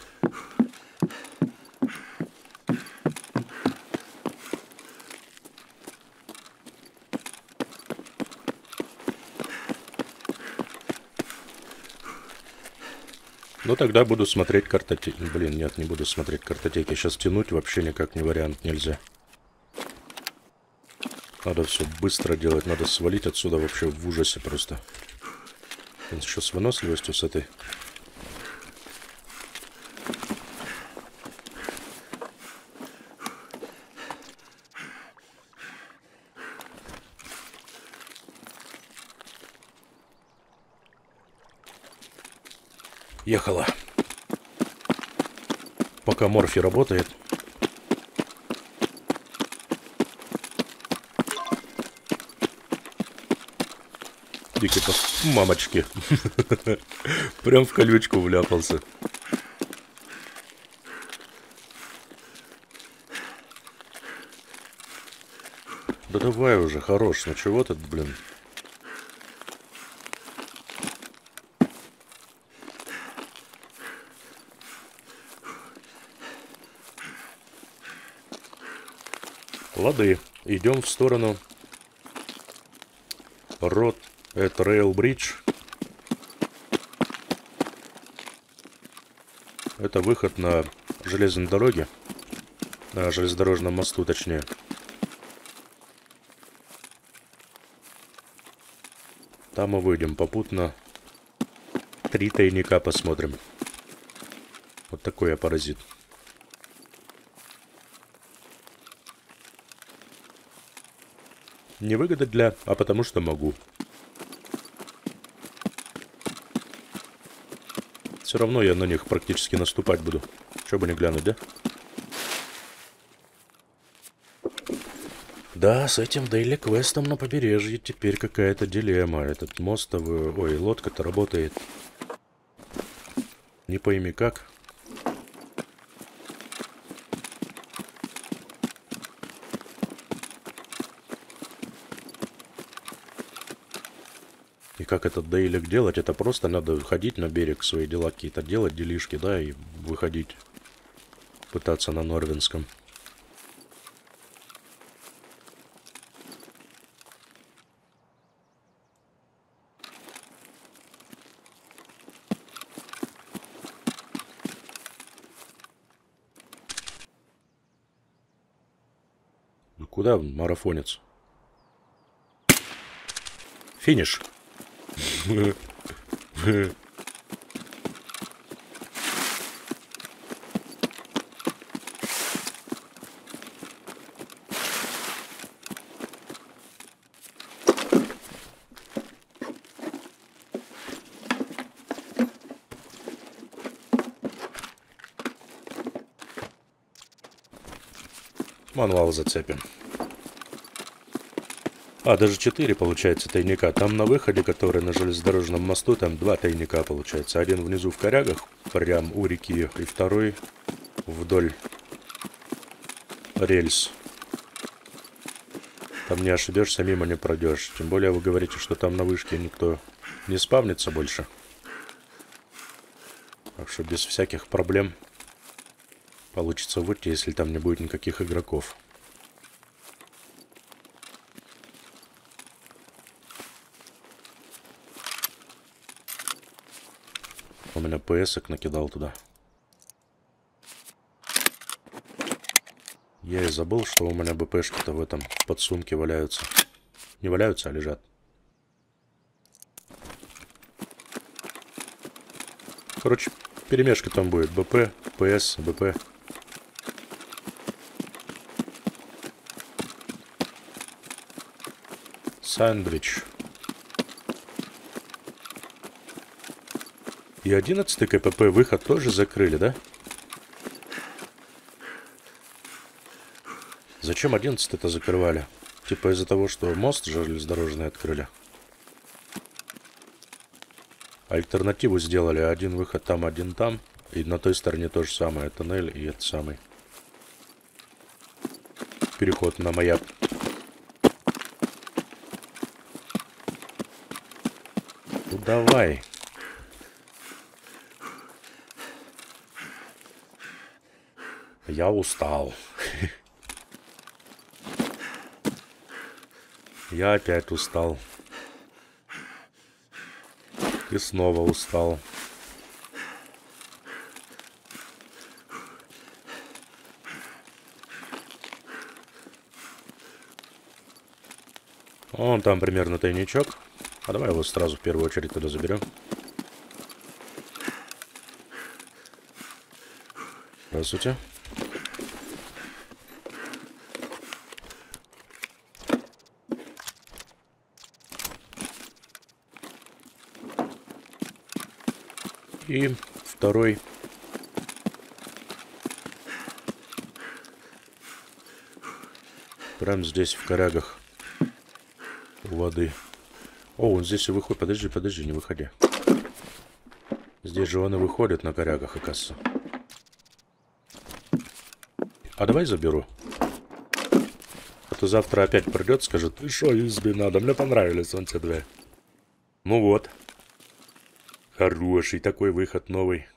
Ну тогда буду смотреть картотеки. Блин, нет, не буду смотреть картотеки. Сейчас тянуть вообще никак не вариант нельзя. Надо все быстро делать, надо свалить отсюда вообще в ужасе просто. Еще с выносливостью с этой. Ехала. Пока Морфи работает. Дикий-то мамочки. Прям в колючку вляпался. Да давай уже, хорош. Ну чего тут, блин? Лады. Идем в сторону Рот это Рейл Бридж. Это выход на железной дороге. На железнодорожном мосту, точнее. Там мы выйдем попутно. Три тайника посмотрим. Вот такой я паразит. Не выгода для, а потому что могу. Все равно я на них практически наступать буду. Че бы не глянуть, да? Да, с этим дейли квестом на побережье теперь какая-то дилемма. Этот мостовый... Ой, лодка-то работает. Не пойми как. Как этот дейлик делать? Это просто надо ходить на берег, свои дела какие-то делать, делишки, да, и выходить. Пытаться на Норвинском. Ну, Куда марафонец? Финиш. Мануал зацепим. А, даже 4 получается тайника. Там на выходе, который на железнодорожном мосту, там два тайника получается. Один внизу в корягах, прям у реки, и второй вдоль рельс. Там не ошибешься, мимо не пройдешь. Тем более вы говорите, что там на вышке никто не спавнится больше. Так что без всяких проблем получится выйти, если там не будет никаких игроков. Нормально ПСок накидал туда. Я и забыл, что у меня БПшки-то в этом подсумке валяются. Не валяются, а лежат. Короче, перемешка там будет. БП, ПС, БП. Сэндвич. И 11 КПП выход тоже закрыли, да? Зачем 11 это закрывали? Типа из-за того, что мост железнодорожный открыли. Альтернативу сделали. Один выход там, один там. И на той стороне то же самое. Тоннель и это самый. Переход на маяк. Ну давай. Я устал. Я опять устал. И снова устал. Вон там примерно тайничок. А давай его сразу в первую очередь туда заберем. Здравствуйте. И второй Прям здесь, в корягах у воды. О, он здесь и выходит. Подожди, подожди, не выходи. Здесь же он и выходит на корягах, оказывается. А давай заберу. А то завтра опять придет, скажет, ты что, USB надо, мне понравились он те две. Ну вот. Хороший такой выход новый.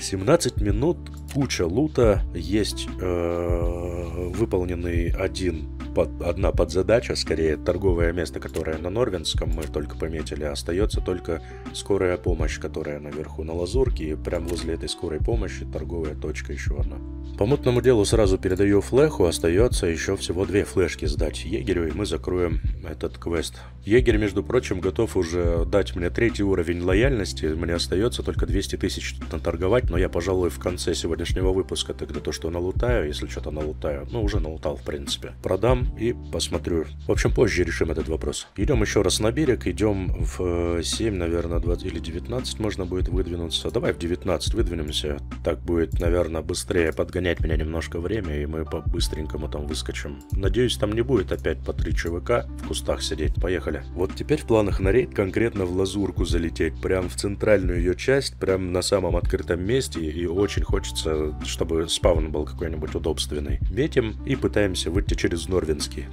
17 минут, куча лута, есть э, выполненный один под, одна подзадача, скорее торговое место, которое на Норвинском мы только пометили, остается только скорая помощь, которая наверху на Лазурке, и прям возле этой скорой помощи торговая точка еще одна. По мутному делу сразу передаю флеху, остается еще всего две флешки сдать егерю, и мы закроем этот квест. Егерь, между прочим, готов уже дать мне третий уровень лояльности, мне остается только 200 тысяч наторговать, но я, пожалуй, в конце сегодняшнего выпуска тогда то, что налутаю, если что-то налутаю, ну, уже налутал, в принципе, продам и посмотрю. В общем, позже решим этот вопрос. Идем еще раз на берег, идем в 7, наверное, 20 или 19 можно будет выдвинуться. Давай в 19 выдвинемся, так будет, наверное, быстрее подгонять меня немножко время, и мы по-быстренькому там выскочим. Надеюсь, там не будет опять по 3 ЧВК в кустах сидеть. Поехали. Вот теперь в планах на рейд конкретно в Лазурку залететь, прям в центральную ее часть, прям на самом открытом месте, и очень хочется, чтобы спавн был какой-нибудь удобственный. Метим и пытаемся выйти через Норвинский.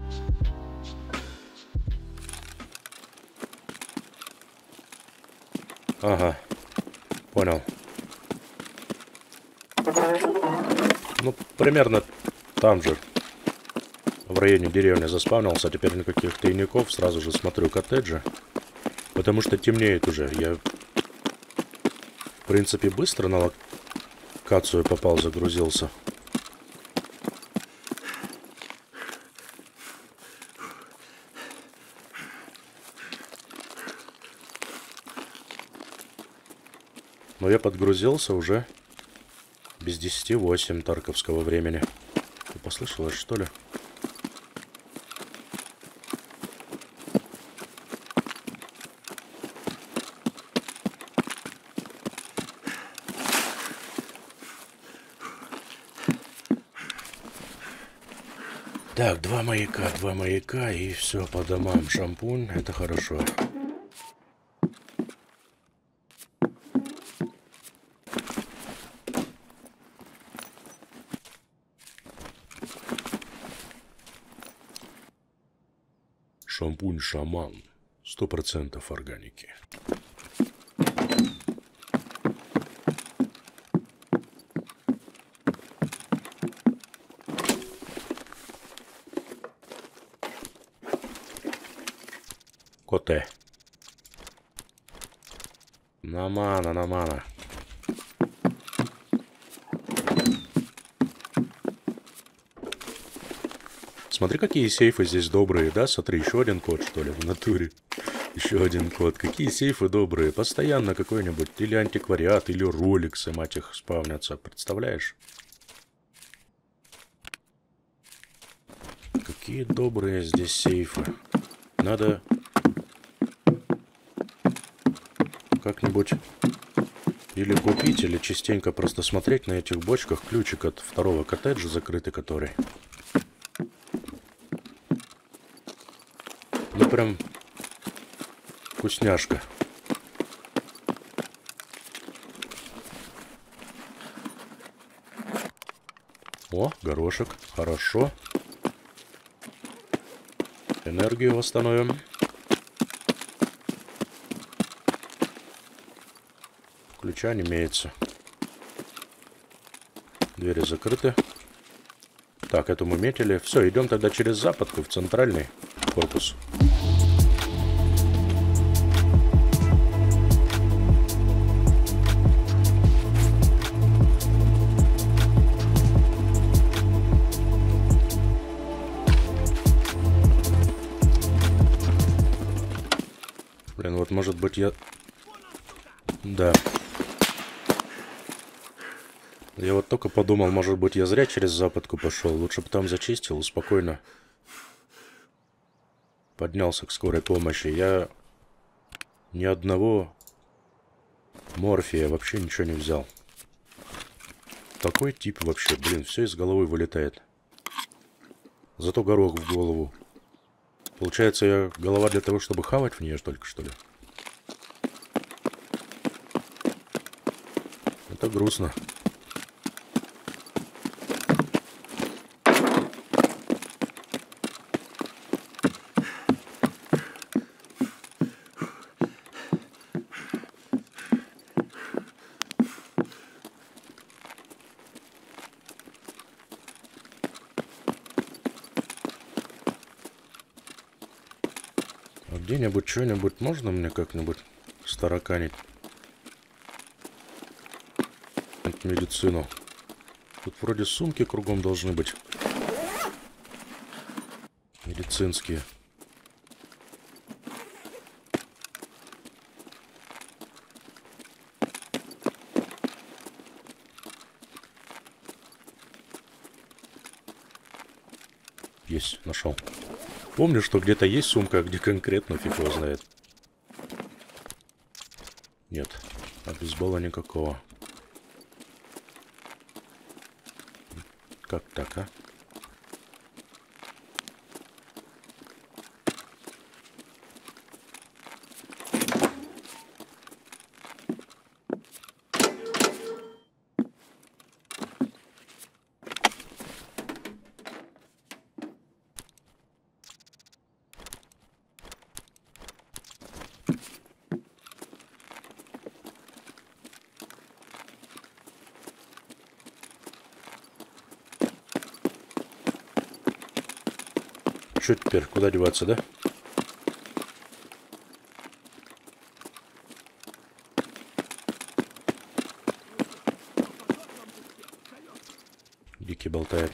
Ага, понял. Ну, примерно там же, в районе деревни заспавнился, а теперь никаких тайников, сразу же смотрю коттеджи. Потому что темнеет уже. Я, в принципе, быстро на локацию попал, загрузился. Но я подгрузился уже без 10 8 тарковского времени. Ты послышалось, что ли? Так, два маяка, два маяка и все по домам. Шампунь, это хорошо. Шаман. Сто процентов органики. Коте. На мана, Смотри, какие сейфы здесь добрые, да? Смотри, еще один код, что ли, в натуре. Еще один код. Какие сейфы добрые. Постоянно какой-нибудь или антиквариат, или роликсы, мать их, спавнятся. Представляешь? Какие добрые здесь сейфы. Надо как-нибудь или купить, или частенько просто смотреть на этих бочках ключик от второго коттеджа, закрытый который. Ну прям вкусняшка. О, горошек. Хорошо. Энергию восстановим. Ключа не имеется. Двери закрыты. Так, эту мы метили. Все, идем тогда через западку в центральный корпус. Быть я... Да. Я вот только подумал, может быть я зря через западку пошел. Лучше бы там зачистил, спокойно. Поднялся к скорой помощи. Я ни одного морфия вообще ничего не взял. Такой тип вообще, блин, все из головы вылетает. Зато горох в голову. Получается, я голова для того, чтобы хавать в нее только, что ли? Это грустно. А где-нибудь что-нибудь можно мне как-нибудь стараканить? Это медицину. Тут вроде сумки кругом должны быть. Медицинские. Есть, нашел. Помню, что где-то есть сумка, а где конкретно фиг его знает. Нет, а бейсбола никакого. Как так, а? Что теперь? Куда деваться, да? Дикий болтает.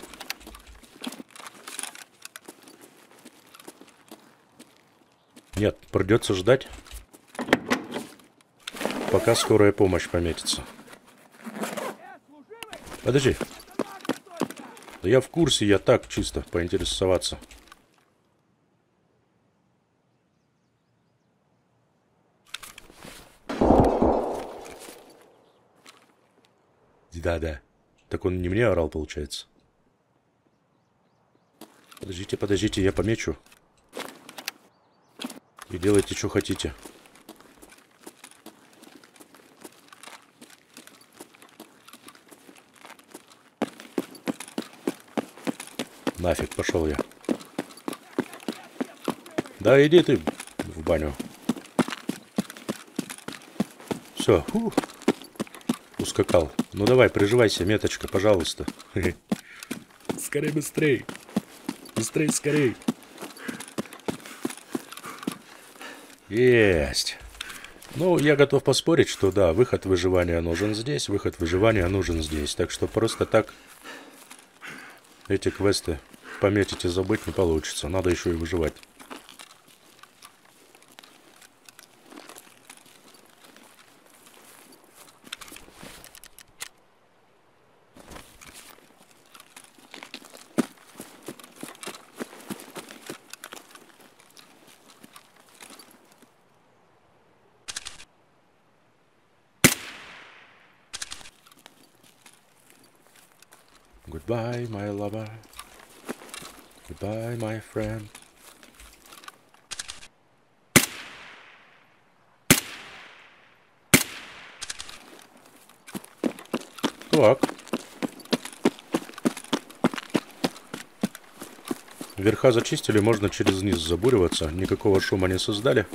Нет, придется ждать, пока скорая помощь пометится. Подожди. Да я в курсе, я так чисто поинтересоваться. Да, да. Так он не мне орал, получается. Подождите, подождите, я помечу. И делайте, что хотите. Нафиг, пошел я. Да, иди ты в баню. Все, ускакал. Ну давай, приживайся, меточка, пожалуйста. Скорей, быстрей. Быстрей, скорей. Есть. Ну, я готов поспорить, что да, выход выживания нужен здесь, выход выживания нужен здесь. Так что просто так эти квесты пометить и забыть не получится. Надо еще и выживать. Верха зачистили, можно через низ забуриваться. Никакого шума не создали.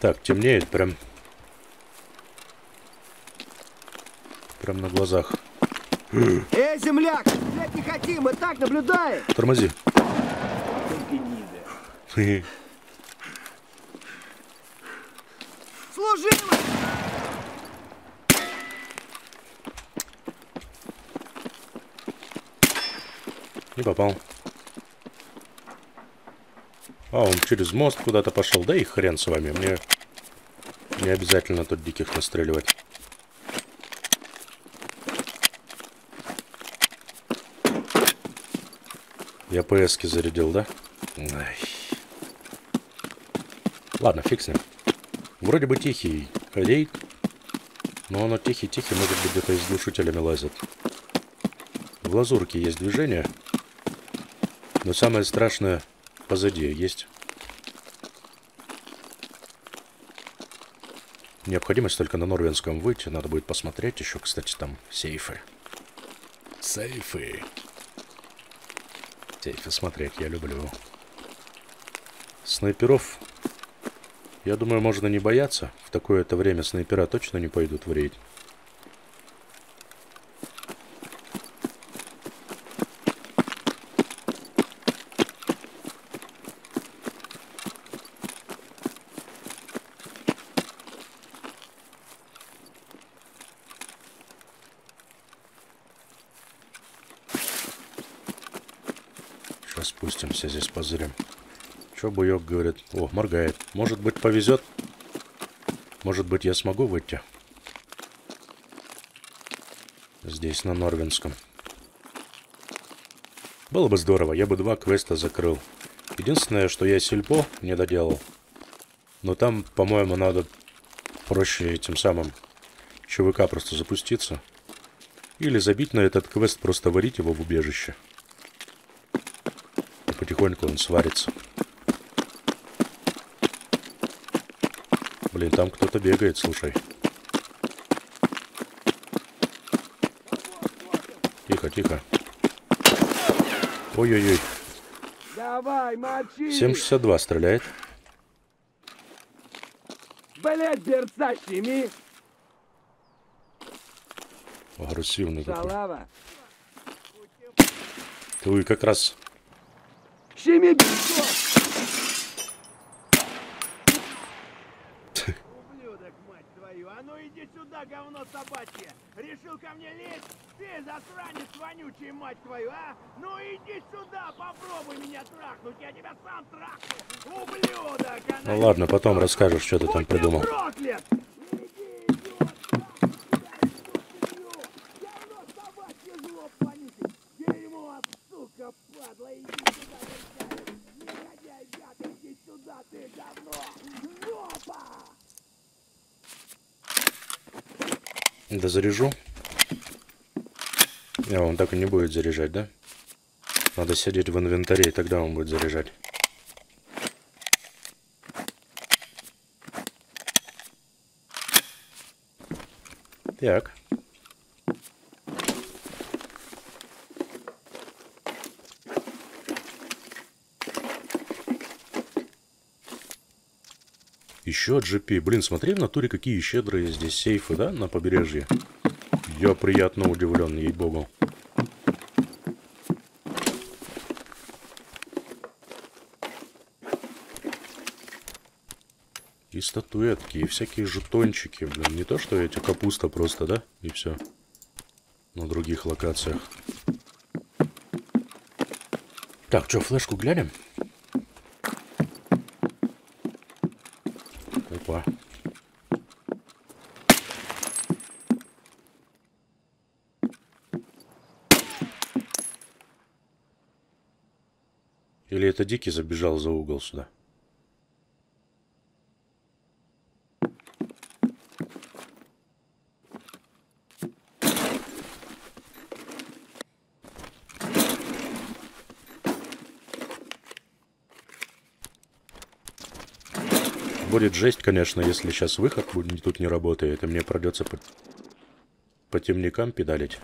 Так, темнеет прям. Прям на глазах. Эй, земляк! Блять не хотим, мы так наблюдаем! Тормози. Служимый! Не попал. А, он через мост куда-то пошел. Да и хрен с вами. Мне не обязательно тут диких настреливать. Я ПСки зарядил, да? Ай. Ладно, фиг с ним. Вроде бы тихий рейд. Но оно тихий-тихий, может быть, где-то и с глушителями лазит. В лазурке есть движение. Но самое страшное позади есть. Необходимость только на Норвенском выйти. Надо будет посмотреть еще, кстати, там сейфы. Сейфы. Сейфы смотреть я люблю. Снайперов, я думаю, можно не бояться. В такое-то время снайпера точно не пойдут в рейд. Сейчас спустимся здесь позырим. Че буек говорит? О, моргает. Может быть повезет? Может быть я смогу выйти? Здесь, на Норвинском. Было бы здорово, я бы два квеста закрыл. Единственное, что я сельпо не доделал. Но там, по-моему, надо проще этим самым ЧВК просто запуститься. Или забить на этот квест, просто варить его в убежище. И потихоньку он сварится. Блин, там кто-то бегает, слушай. Тихо, тихо. Ой-ой-ой. Давай, мочи! 7,62 стреляет. Блять, берца сними! Агрессивный. Шалава! Ты как раз... Щеми берцо! Ублюдок, мать твою! А ну иди сюда, говно собачье! Решил ко мне лезть? Ты, засранец вонючий, мать твою, а? Ну иди сюда, попробуй меня трахнуть, я тебя сам трахну! Ублюдок! она Ну ладно, потом расскажешь, что ты там придумал. проклят! Иди, идиот, нахуй, я ее говно собачье зло вонючий! Дерьмо, сука, падла, иди сюда, мерзавец! Негодяй, гад, иди сюда, ты говно! Жопа! Да заряжу. А, он так и не будет заряжать, да? Надо сидеть в инвентаре, и тогда он будет заряжать. Так. Еще GP. Блин, смотри в натуре, какие щедрые здесь сейфы, да, на побережье. Я приятно удивлен, ей-богу. И статуэтки, и всякие жетончики. Блин, не то, что эти капуста просто, да? И все. На других локациях. Так, что, флешку глянем? Это Дикий забежал за угол сюда? Будет жесть, конечно, если сейчас выход тут не работает, и мне придется по, по темникам педалить.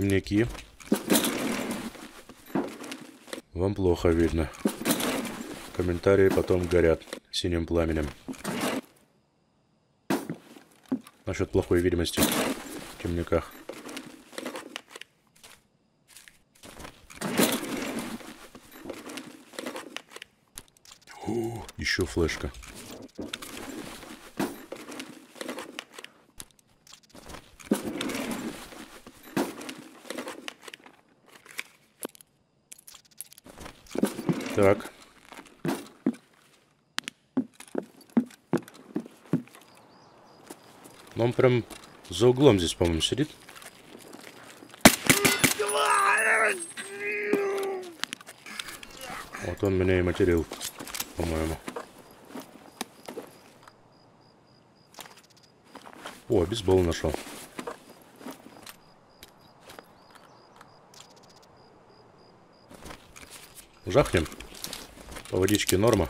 Темники? Вам плохо видно. Комментарии потом горят синим пламенем. Насчет плохой видимости в темниках. О, еще флешка. Так. Он прям за углом здесь, по-моему, сидит. Вот он меня и материл, по-моему. О, бейсбол нашел. Жахнем. По водичке норма.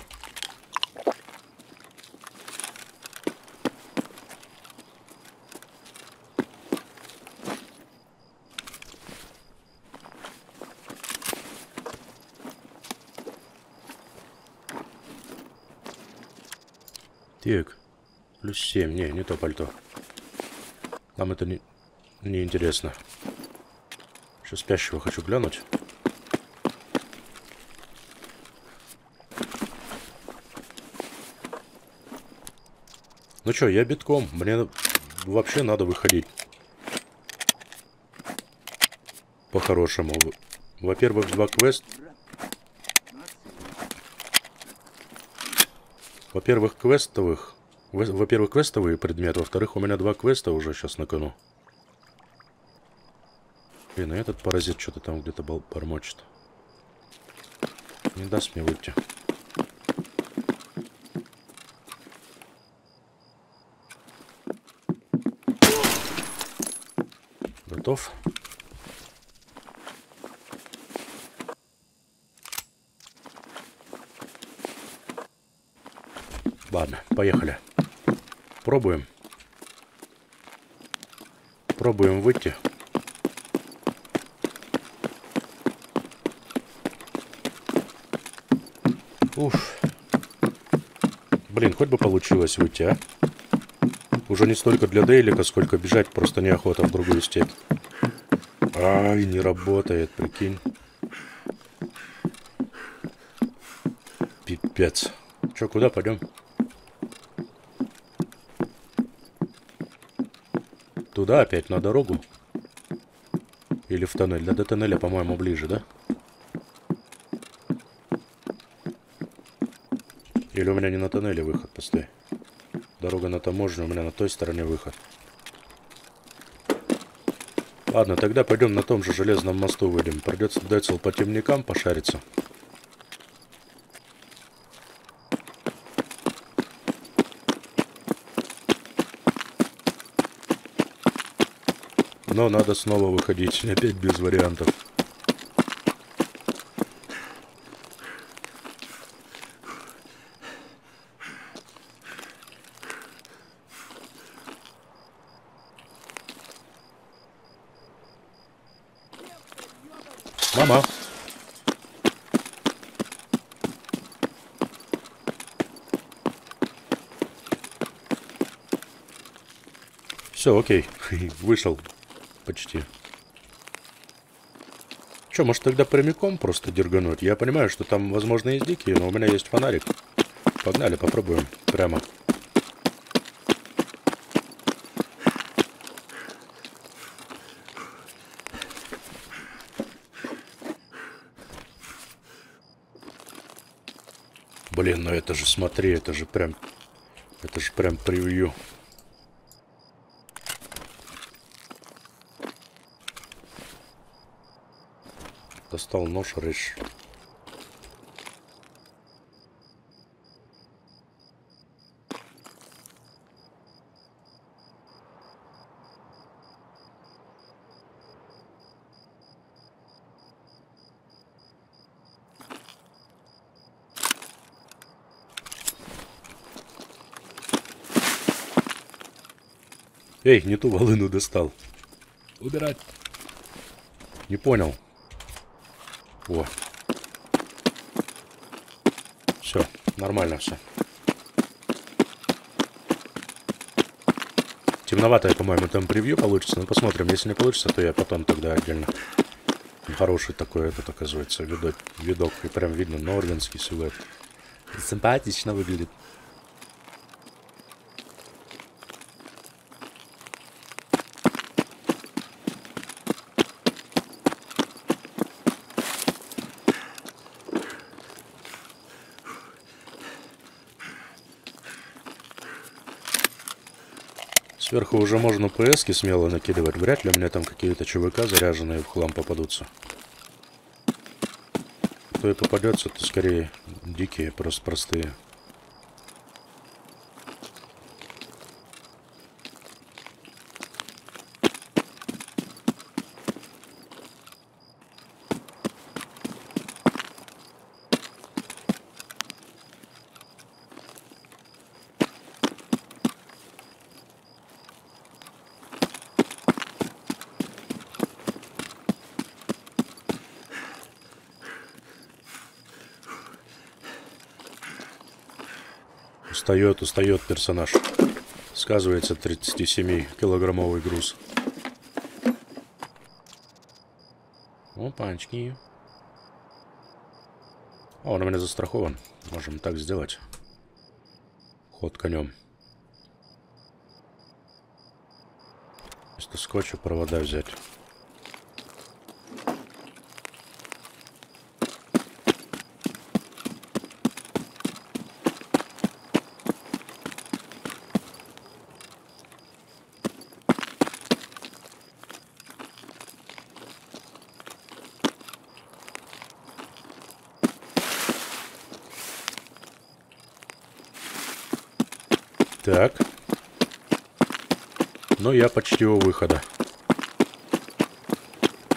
Так. Плюс 7. Не, не то пальто. Нам это не, не интересно. Еще спящего хочу глянуть. Ну что, я битком. Мне вообще надо выходить. По-хорошему. Во-первых, два квест. Во-первых, квестовых. Во-первых, квестовые предметы. Во-вторых, у меня два квеста уже сейчас на кону. Блин, а этот паразит что-то там где-то бормочет. Не даст мне выйти. Готов. Ладно, поехали. Пробуем. Пробуем выйти. Уф. Блин, хоть бы получилось выйти, а? Уже не столько для Дейлика, сколько бежать просто неохота в другую степь. Ай, не работает, прикинь. Пипец. Че, куда пойдем? Туда опять, на дорогу? Или в тоннель? Да до тоннеля, по-моему, ближе, да? Или у меня не на тоннеле выход, постой. Дорога на таможню, у меня на той стороне выход. Ладно, тогда пойдем на том же железном мосту выйдем. Придется Децл по темникам пошариться. Но надо снова выходить, опять без вариантов. Мама. Все, окей. Вышел. Почти. Че, может тогда прямиком просто дергануть? Я понимаю, что там, возможно, есть дикие, но у меня есть фонарик. Погнали, попробуем. Прямо. Блин, ну это же, смотри, это же прям... Это же прям превью. Достал нож, рыж. Эй, не ту волыну достал. Убирать. Не понял. О. Все, нормально все. Темноватое, по-моему, там превью получится. Но посмотрим. Если не получится, то я потом тогда отдельно. Хороший такой этот, оказывается, видок. видок. И прям видно норвенский силуэт. Симпатично выглядит. Сверху уже можно ПСки смело накидывать. Вряд ли у меня там какие-то ЧВК заряженные в хлам попадутся. Кто и попадется, то скорее дикие, просто простые. Устает, устает персонаж. Сказывается 37-килограммовый груз. Опанчки. О, он у меня застрахован. Можем так сделать. Ход конем. Вместо скотча провода взять. Так. Но я выхода.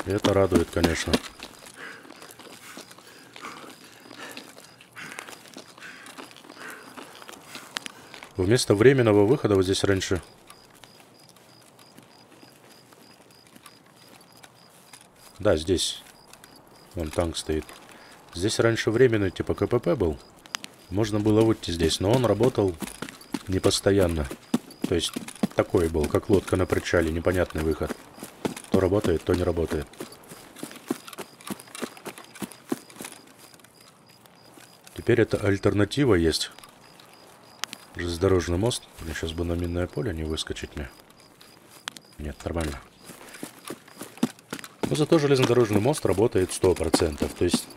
Это радует, конечно. Вместо временного выхода вот здесь раньше... Да, здесь. Вон танк стоит. Здесь раньше временный типа КПП был. Можно было выйти здесь, но он работал не постоянно. То есть такой был, как лодка на причале, непонятный выход. То работает, то не работает. Теперь это альтернатива есть. Железнодорожный мост. Мне сейчас бы на минное поле не выскочить мне. Нет, нормально. Но зато железнодорожный мост работает 100%. То есть,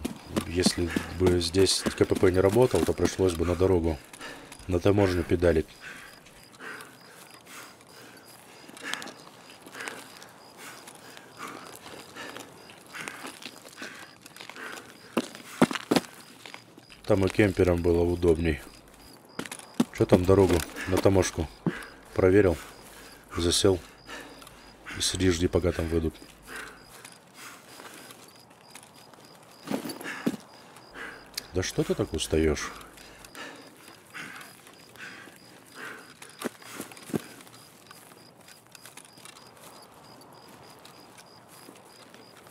если бы здесь КПП не работал, то пришлось бы на дорогу на таможню педалить. Там и кемперам было удобней. Что там дорогу на таможку? Проверил. Засел. И сиди, жди, пока там выйдут. Да что ты так устаешь?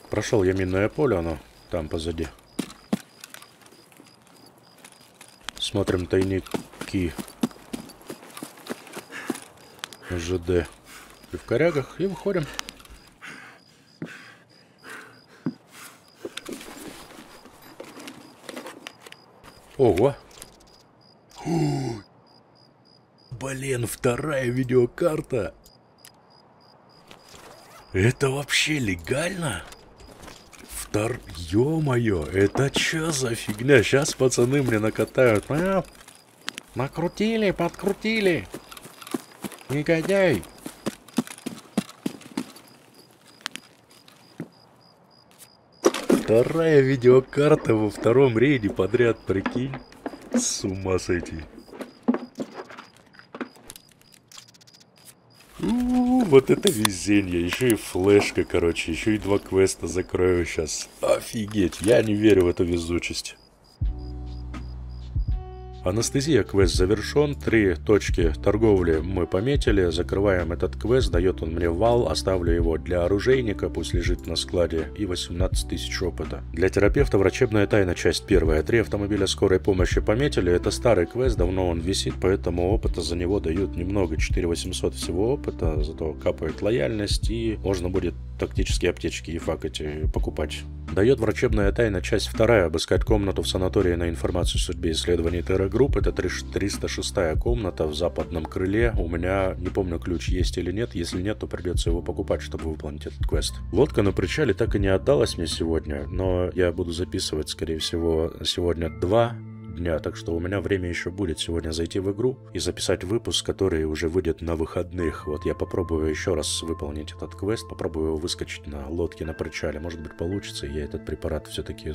Прошел я минное поле, оно там позади. Смотрим тайники. ЖД. в корягах и выходим. Ого. Блин, вторая видеокарта. Это вообще легально? Втор... Ё-моё, это чё за фигня? Сейчас пацаны мне накатают. А? Накрутили, подкрутили. Негодяй. Вторая видеокарта во втором рейде подряд, прикинь. С ума сойти. Вот это везение. Еще и флешка, короче. Еще и два квеста закрою сейчас. Офигеть, я не верю в эту везучесть. Анестезия квест завершен, три точки торговли мы пометили, закрываем этот квест, дает он мне вал, оставлю его для оружейника, пусть лежит на складе, и 18 тысяч опыта. Для терапевта врачебная тайна, часть первая. Три автомобиля скорой помощи пометили, это старый квест, давно он висит, поэтому опыта за него дают немного, 4800 всего опыта, зато капает лояльность, и можно будет тактические аптечки и фак эти покупать. Дает врачебная тайна, часть вторая, обыскать комнату в санатории на информацию о судьбе исследований террагрупп. Это 306 комната в западном крыле. У меня, не помню, ключ есть или нет. Если нет, то придется его покупать, чтобы выполнить этот квест. Лодка на причале так и не отдалась мне сегодня, но я буду записывать, скорее всего, сегодня два дня, так что у меня время еще будет сегодня зайти в игру и записать выпуск, который уже выйдет на выходных. Вот я попробую еще раз выполнить этот квест, попробую его выскочить на лодке на причале. Может быть получится, я этот препарат все-таки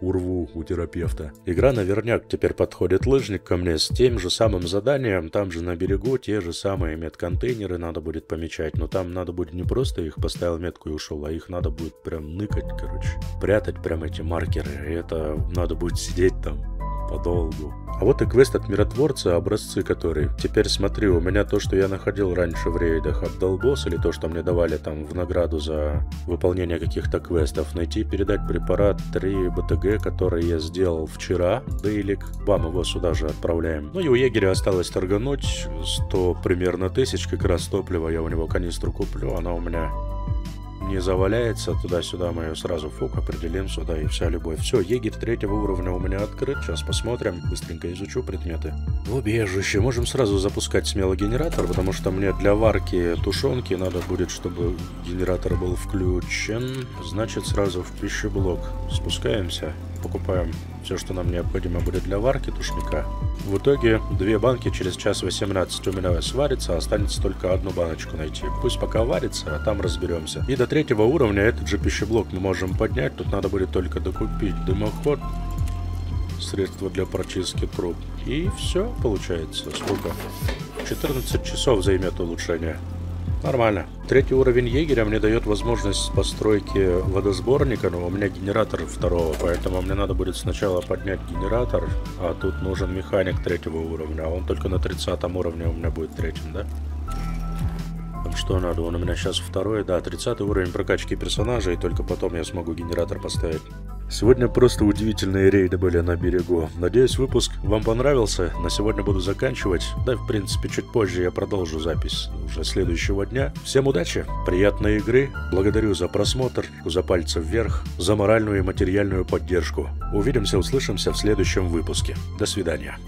урву у терапевта. Игра наверняк теперь подходит лыжник ко мне с тем же самым заданием, там же на берегу те же самые медконтейнеры надо будет помечать, но там надо будет не просто их поставил метку и ушел, а их надо будет прям ныкать, короче, прятать прям эти маркеры, и это надо будет сидеть там подолгу. А вот и квест от миротворца, образцы которые. Теперь смотри, у меня то, что я находил раньше в рейдах, обдолбос, или то, что мне давали там в награду за выполнение каких-то квестов. Найти, передать препарат 3 БТГ, который я сделал вчера, Дейлик. Бам, его сюда же отправляем. Ну и у егеря осталось торгануть 100 примерно тысяч, как раз топлива, я у него канистру куплю, она у меня не заваляется, туда-сюда мы ее сразу фук определим сюда и вся любовь. Все, егерь третьего уровня у меня открыт, сейчас посмотрим, быстренько изучу предметы. В убежище можем сразу запускать смело генератор, потому что мне для варки тушенки надо будет, чтобы генератор был включен. Значит, сразу в пищеблок спускаемся покупаем все, что нам необходимо будет для варки тушника. В итоге две банки через час 18 у меня сварится, останется только одну баночку найти. Пусть пока варится, а там разберемся. И до третьего уровня этот же пищеблок мы можем поднять, тут надо будет только докупить дымоход, средства для прочистки труб. И все получается. Сколько? 14 часов займет улучшение. Нормально. Третий уровень егеря мне дает возможность постройки водосборника, но у меня генератор второго, поэтому мне надо будет сначала поднять генератор, а тут нужен механик третьего уровня, а он только на 30 уровне у меня будет третьим, да? Что надо? Он у меня сейчас второй, да, 30 уровень прокачки персонажа, и только потом я смогу генератор поставить. Сегодня просто удивительные рейды были на берегу. Надеюсь, выпуск вам понравился. На сегодня буду заканчивать. Да, в принципе, чуть позже я продолжу запись уже следующего дня. Всем удачи, приятной игры. Благодарю за просмотр, за пальцы вверх, за моральную и материальную поддержку. Увидимся, услышимся в следующем выпуске. До свидания.